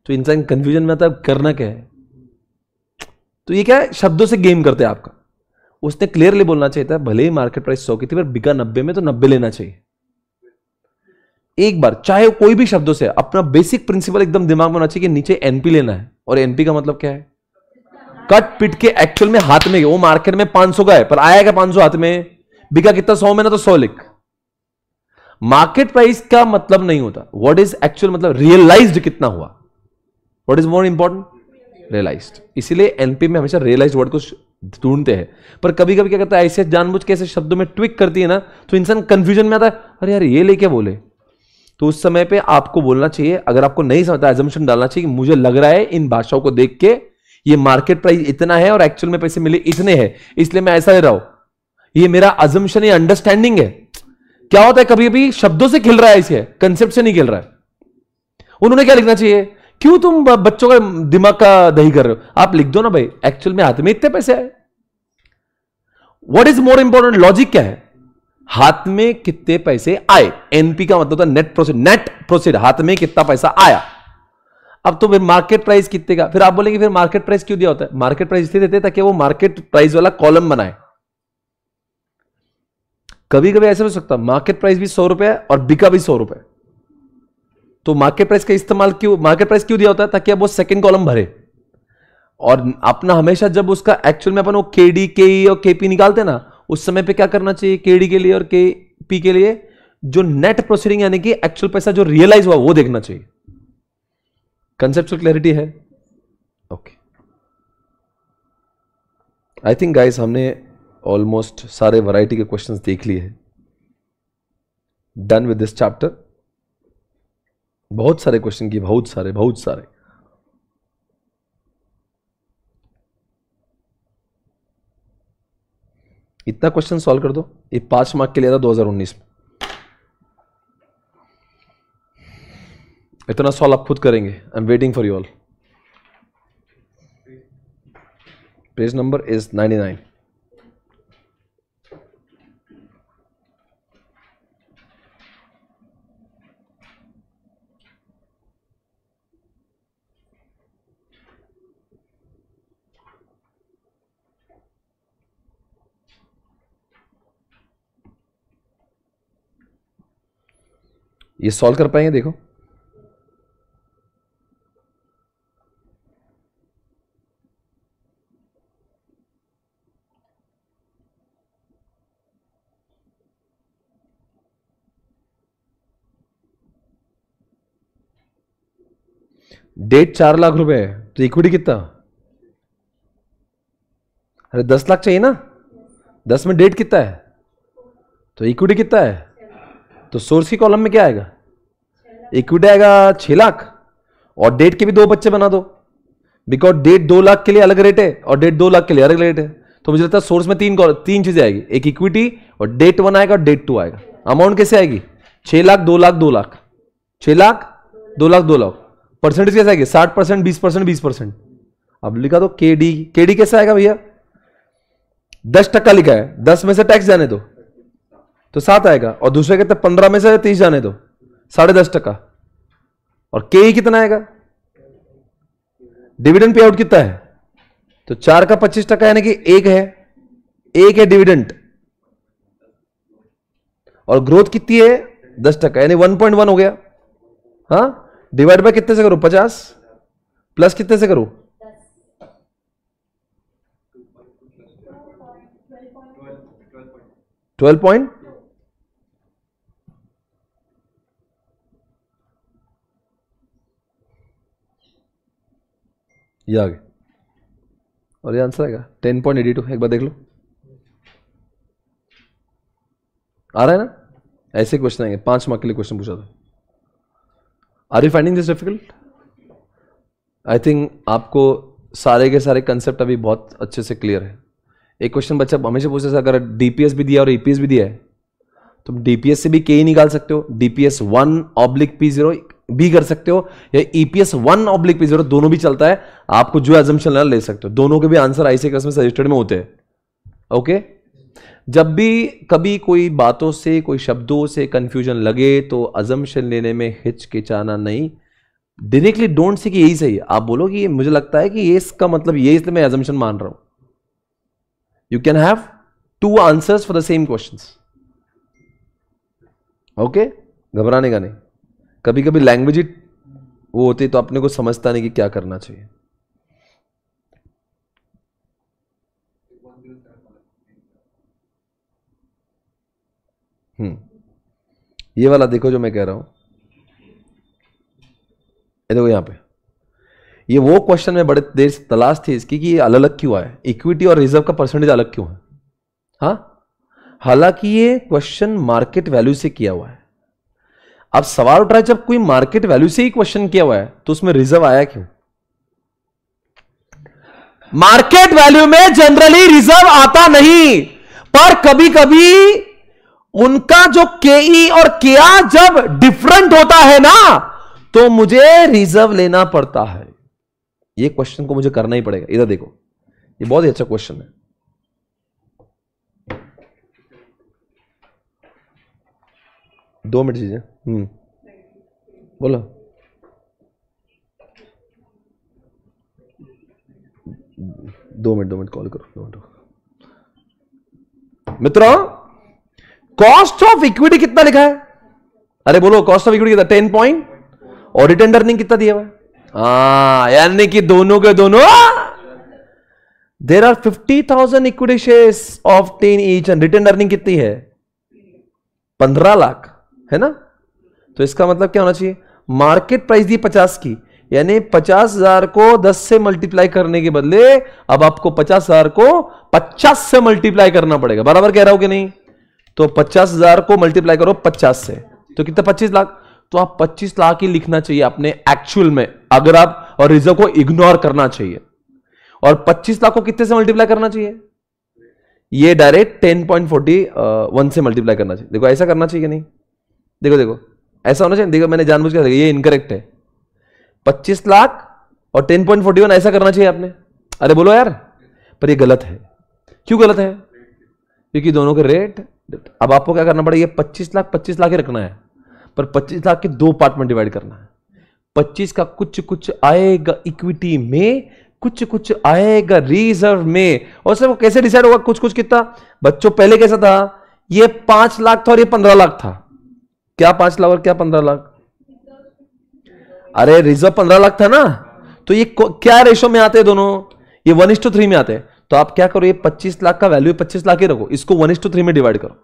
तो इंसान कंफ्यूजन में आता है करना क्या है? तो ये क्या है? शब्दों से गेम करते हैं आपका। उसने क्लियरली बोलना चाहिए था, भले ही मार्केट प्राइस सौ की थी, पर बिका नब्बे में तो नब्बे लेना चाहिए। एक बार, चाहे कोई भी शब्दों से, अपना बेसिक प्रिंसिपल एकदम दिमाग में होना चाहिए कि नीचे एनपी लेना है, और एनपी का मतलब क्या है? कट पिट के एक्चुअल में हाथ में, वो मार्केट में 500 का है, पर क्या 500 हाथ में? बिका कितना? सौ में ना तो सौ लिख। मार्केट प्राइस का मतलब नहीं होता। व्हाट इज़ एक्चुअल मतलब रियलाइज्ड कितना हुआ? What is more important realized इसीलिए एनपी में हमेशा रियलाइज्ड वर्ड को ढूंढते हैं। पर कभी कभी क्या करता है, ऐसे जानबूझ के ऐसे शब्दों में ट्विक करती है ना तो इंसान कंफ्यूजन में आता है, अरे यार, ये लेके बोले। तो उस समय पे आपको बोलना चाहिए, अगर आपको नहीं समझता एजम्पन डालना चाहिए कि मुझे लग रहा है इन भाषाओं को देख के ये मार्केट प्राइस इतना है और एक्चुअल में पैसे मिले इतने हैं। इसलिए मैं ऐसा दे रहा हूँ। ये मेरा अजम्पन अंडरस्टैंडिंग है। क्या होता है कभी कभी शब्दों से खेल रहा है इसे कंसेप्ट से नहीं खेल रहा है। उन्होंने क्या लिखना चाहिए? क्यों तुम बच्चों का दिमाग का दही कर रहे हो? आप लिख दो ना भाई एक्चुअल में हाथ में इतने पैसे आए। What is more important logic क्या है? हाथ में कितने पैसे आए? एनपी का मतलब था नेट प्रोसीड नेट प्रोसीड हाथ में कितना पैसा आया? अब तो फिर मार्केट प्राइस कितने का? फिर आप बोलेंगे, फिर मार्केट प्राइस क्यों दिया होता है? मार्केट प्राइस इसलिए देते ताकि वो मार्केट प्राइस वाला कॉलम बनाए। कभी कभी ऐसा हो सकता मार्केट प्राइस भी सौ रुपए और बिका भी सौ रुपए तो मार्केट प्राइस का इस्तेमाल क्यों मार्केट प्राइस क्यों दिया होता है? ताकि अब वो सेकंड कॉलम भरे। और अपना हमेशा जब उसका एक्चुअल में अपन वो के डी के और के पी निकालते ना, उस समय पे क्या करना चाहिए के डी के लिए और के पी के लिए? जो नेट प्रोसीडिंग यानी कि एक्चुअल पैसा जो रियलाइज़ हुआ, वो देखना चाहिए। कंसेप्चुअल क्लैरिटी है? ओके आई थिंक गाइस हमने ऑलमोस्ट सारे वैरायटी के क्वेश्चंस देख लिए हैं। डन विद दिस चैप्टर बहुत सारे क्वेश्चन की बहुत सारे बहुत सारे। इतना क्वेश्चन सॉल्व कर दो। ये पाँच मार्क के लिए था 2019 में। इतना सॉल्व आप खुद करेंगे। I am waiting for you all page number is 99 ये सॉल्व कर पाएँगे, देखो। डेट चार लाख रुपए है तो इक्विटी कितना? अरे दस लाख चाहिए ना? दस में डेट कितना है? तो इक्विटी कितना है? तो सोर्स की कॉलम में क्या आएगा? इक्विटी आएगा छह लाख और डेट के भी दो बच्चे बना दो। बिकॉज़ डेट दो लाख के लिए अलग रेट है और डेट दो लाख के लिए अलग रेट है। तो मुझे लगता है सोर्स में तीन तीन चीज़ें आएगी। एक इक्विटी और डेट वन आएगा और डेट टू आएगा। अमाउंट कैसे आएगी? छह लाख, दो लाख दो लाख। छह लाख, दो लाख दो लाख। परसेंटेज कैसे आएगी? साठ परसेंट, बीस परसेंट बीस परसेंट। अब लिखा दो के डी के डी कैसे आएगा भैया? दस टक्का लिखा है। दस में से टैक्स जाने दो। तो सात आएगा और दूसरे कहते पंद्रह में से तीस जाने दो। साढ़े दस टका। और के ही कितना आएगा? डिविडेंड पे आउट कितना है? तो चार का पच्चीस टका यानी कि एक है। एक है डिविडेंड और ग्रोथ कितनी है? दस टका, यानी वन पॉइंट वन हो गया। हाँ? डिवाइड बाय कितने से करो? पचास? प्लस कितने से करो? Twelve point. ये आ गए। और ये आंसर आएगा। टेन पॉइंट एटी टू एक बार देख लो। आ रहा है ना? ऐसे क्वेश्चन आएँगे। पाँच मार्क के लिए क्वेश्चन पूछा था। Are you finding this difficult I think आपको सारे के सारे कंसेप्ट अभी बहुत अच्छे से क्लियर है। एक क्वेश्चन बच्चा हमेशा पूछते था अगर डीपीएस भी दिया और ईपीएस भी दिया है तो डीपीएस से भी के ही निकाल सकते हो। DPS one oblique P zero भी कर सकते हो, या EPS one oblique P zero दोनों भी चलता है, आपको जो एजम्पन ले सकते हो। दोनों के भी आंसर आई में सजेस्टेड में होते हैं। ओके जब भी कभी कोई बातों से, कोई शब्दों से कंफ्यूजन लगे तो अजम्पन लेने में हिचकिचाना नहीं। डायरेक्टली डोंट से कि यही सही है। आप बोलो कि मुझे लगता है कि ये इसका मतलब ये इसलिए मैं एजम्पन मान रहा हूँ। You can have two answers for the same question okay घबराने का नहीं। कभी कभी लैंग्वेज ही वो होती तो अपने को समझता नहीं कि क्या करना चाहिए। हम्म। ये वाला देखो जो मैं कह रहा हूँ। ये देखो यहाँ पे। ये वो क्वेश्चन में बड़े देर से तलाश थी इसकी कि ये अलग अलग क्यों आए? इक्विटी और रिज़र्व का परसेंटेज अलग क्यों है? हाँ? हालाँकि ये क्वेश्चन मार्केट वैल्यू से किया हुआ है। अब सवाल उठ रहा है, जब कोई मार्केट वैल्यू से ही क्वेश्चन किया हुआ है तो उसमें रिज़र्व आया क्यों? मार्केट वैल्यू में जनरली रिज़र्व आता नहीं, पर कभी कभी उनका जो केई और केआ जब डिफरेंट होता है ना तो मुझे रिज़र्व लेना पड़ता है। ये क्वेश्चन को मुझे करना ही पड़ेगा। इधर देखो, ये बहुत ही अच्छा क्वेश्चन है। दो मिनट चीज़ें हम्म। बोलो। दो मिनट दो मिनट, कॉल करो, दो मिनट मित्रों कॉस्ट ऑफ़ इक्विटी कितना लिखा है? अरे बोलो कॉस्ट ऑफ़ इक्विटी कितना ten point audit and earning कितना दिया हुआ है? हाँ यानी कि दोनों के दोनों। There are fifty thousand equity share of ten each and return earning कितनी है? पंद्रह लाख। है ना? तो इसका मतलब क्या होना चाहिए? मार्केट प्राइस दी पचास की, यानी पचास हज़ार को दस से मल्टीप्लाई करने के बदले अब आपको पचास हज़ार को पचास से मल्टीप्लाई करना पड़ेगा। बराबर कह रहा हो कि नहीं? तो पचास हज़ार को मल्टीप्लाई करो पचास से। तो कितना? पच्चीस लाख। तो आप 25 लाख ही लिखना चाहिए अपने एक्चुअल में, अगर आप और रिज़र्व को इग्नोर करना चाहिए। और 25 लाख को कितने से मल्टीप्लाई करना चाहिए? ये डायरेक्ट 10.41 से मल्टीप्लाई करना चाहिए। देखो, ऐसा करना चाहिए नहीं? देखो देखो, ऐसा होना चाहिए, देखो, मैंने जानबूझ कर ये इनकरेक्ट है। 25 लाख और 10.41 ऐसा करना चाहिए आपने। अरे बोलो यार, पर ये गलत है। क्यों गलत है? क्योंकि दोनों के रेट अब आपको क्या करना पड़ेगा, ये 25 लाख 25 लाख ही रखना है, पर 25 लाख के दो पार्ट में डिवाइड करना है। 25 का कुछ कुछ आएगा इक्विटी में, कुछ कुछ आएगा रिज़र्व में। और सर, वो कैसे डिसाइड होगा कुछ कुछ कितना? बच्चों, पहले कैसा था? ये पाँच लाख था और ये पंद्रह लाख था। क्या पाँच लाख और क्या पंद्रह लाख? अरे रिज़र्व पंद्रह लाख था ना। तो ये क्या रेशो में आते हैं दोनों? ये वन टू थ्री में आते हैं। तो आप क्या करो, ये पच्चीस लाख का वैल्यू पच्चीस लाख ही रखो। इसको वन टू थ्री में डिवाइड करो।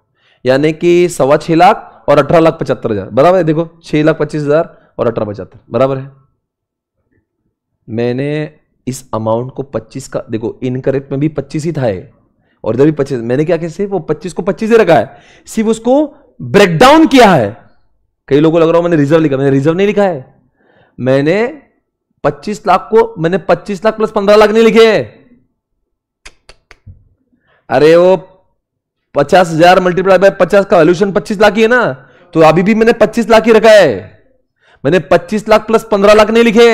यानी कि सवा छह लाख और अठारह लाख पचहत्तर हज़ार। बराबर है? देखो, छह लाख पच्चीस हज़ार और अठारह पचहत्तर। बराबर है? मैंने इस अमाउंट को पच्चीस का देखो इनकरेक्ट में भी पच्चीस ही था और इधर भी पच्चीस मैंने क्या सिर्फ़ वो पच्चीस को पच्चीस ही रखा है। सिर्फ़ उसको ब्रेक डाउन किया है। कई लोगों को लग रहा हो मैंने रिज़र्व लिखा, मैंने रिज़र्व नहीं लिखा है। मैंने पच्चीस लाख को, मैंने पच्चीस लाख प्लस पंद्रह लाख नहीं लिखे अरे वो पचास हज़ार मल्टीप्लाई बाय पचास का वैल्यूशन पच्चीस लाख ही है ना। तो अभी भी मैंने पच्चीस लाख ही रखा है। मैंने पच्चीस लाख प्लस पंद्रह लाख नहीं लिखे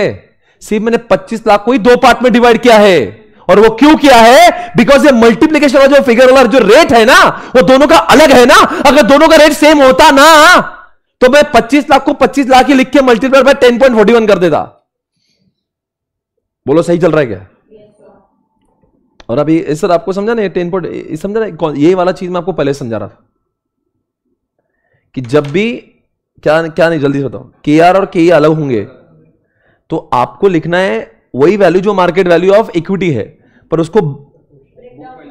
सिर्फ़ मैंने पच्चीस लाख को ही दो पार्ट में डिवाइड किया है। और वो क्यों किया है? बिकॉज़ ये मल्टीप्लीकेशन वाला जो फिगर वाला जो रेट है ना, वो दोनों का अलग है ना। अगर दोनों का रेट सेम होता ना तो मैं 25 लाख को 25 लाख ही लिख के मल्टीप्लाई बाय 10.41 कर देता। बोलो सही चल रहा है क्या? और अभी सर आपको समझा नहीं टेन पॉइंट समझा ना ये वाला चीज़ मैं आपको पहले समझा रहा था। कि जब भी क्या क्या नहीं जल्दी से बताओ के आर और के अलग होंगे तो आपको लिखना है वही वैल्यू जो मार्केट वैल्यू ऑफ़ इक्विटी है पर उसको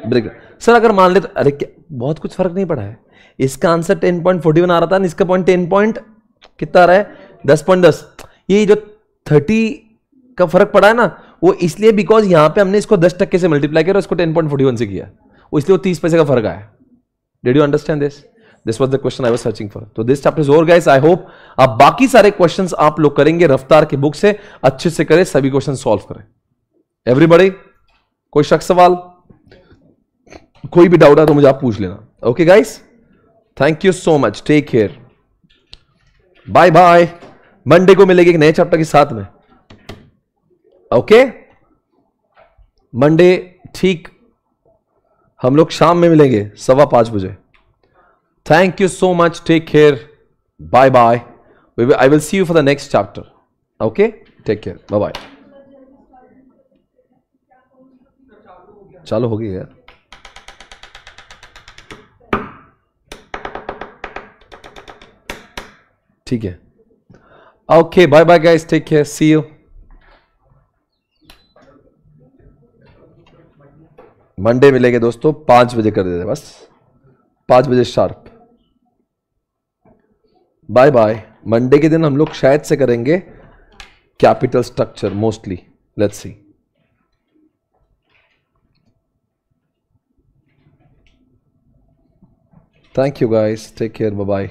ब्रेक सर अगर मान ले तो अरे क्या बहुत कुछ फ़र्क नहीं पड़ा है। इसका answer ten point forty one आ रहा था, इसका पॉइंट टेन पॉइंट कितना आ रहा है? दस पॉइंट दस। ये जो थर्टी का फ़र्क पड़ा है ना, वो इसलिए बिकॉज़ यहाँ पे हमने इसको दस टक्के से मल्टीप्लाई किया और इसको टेन पॉइंट फोर्टी वन से किया। वो इसलिए वो तीस पैसे का फ़र्क आया। Did you understand this this was the question I was searching for तो दिस चैप्टर और गाइस आई होप आप बाकी सारे क्वेश्चन आप लोग करेंगे रफ्तार की बुक से, अच्छे से करें, सभी क्वेश्चन सॉल्व करें। एवरीबडी कोई शख्स सवाल? कोई भी डाउट है तो मुझे आप पूछ लेना। Okay guys thank you so much take care bye bye Monday को मिलेगी एक नए चैप्टर के साथ में. ओके मंडे ठीक. हम लोग शाम में मिलेंगे सवा पाँच बजे. Thank you so much take care bye bye I will see you for the next chapter okay take care bye bye चालू हो गया यार ठीक है। Okay bye bye guys take care see you Monday मिलेंगे दोस्तों, पाँच बजे कर देते बस। पाँच बजे शार्प बाय बाय मंडे के दिन हम लोग शायद से करेंगे capital structure mostly let's see thank you guys take care bye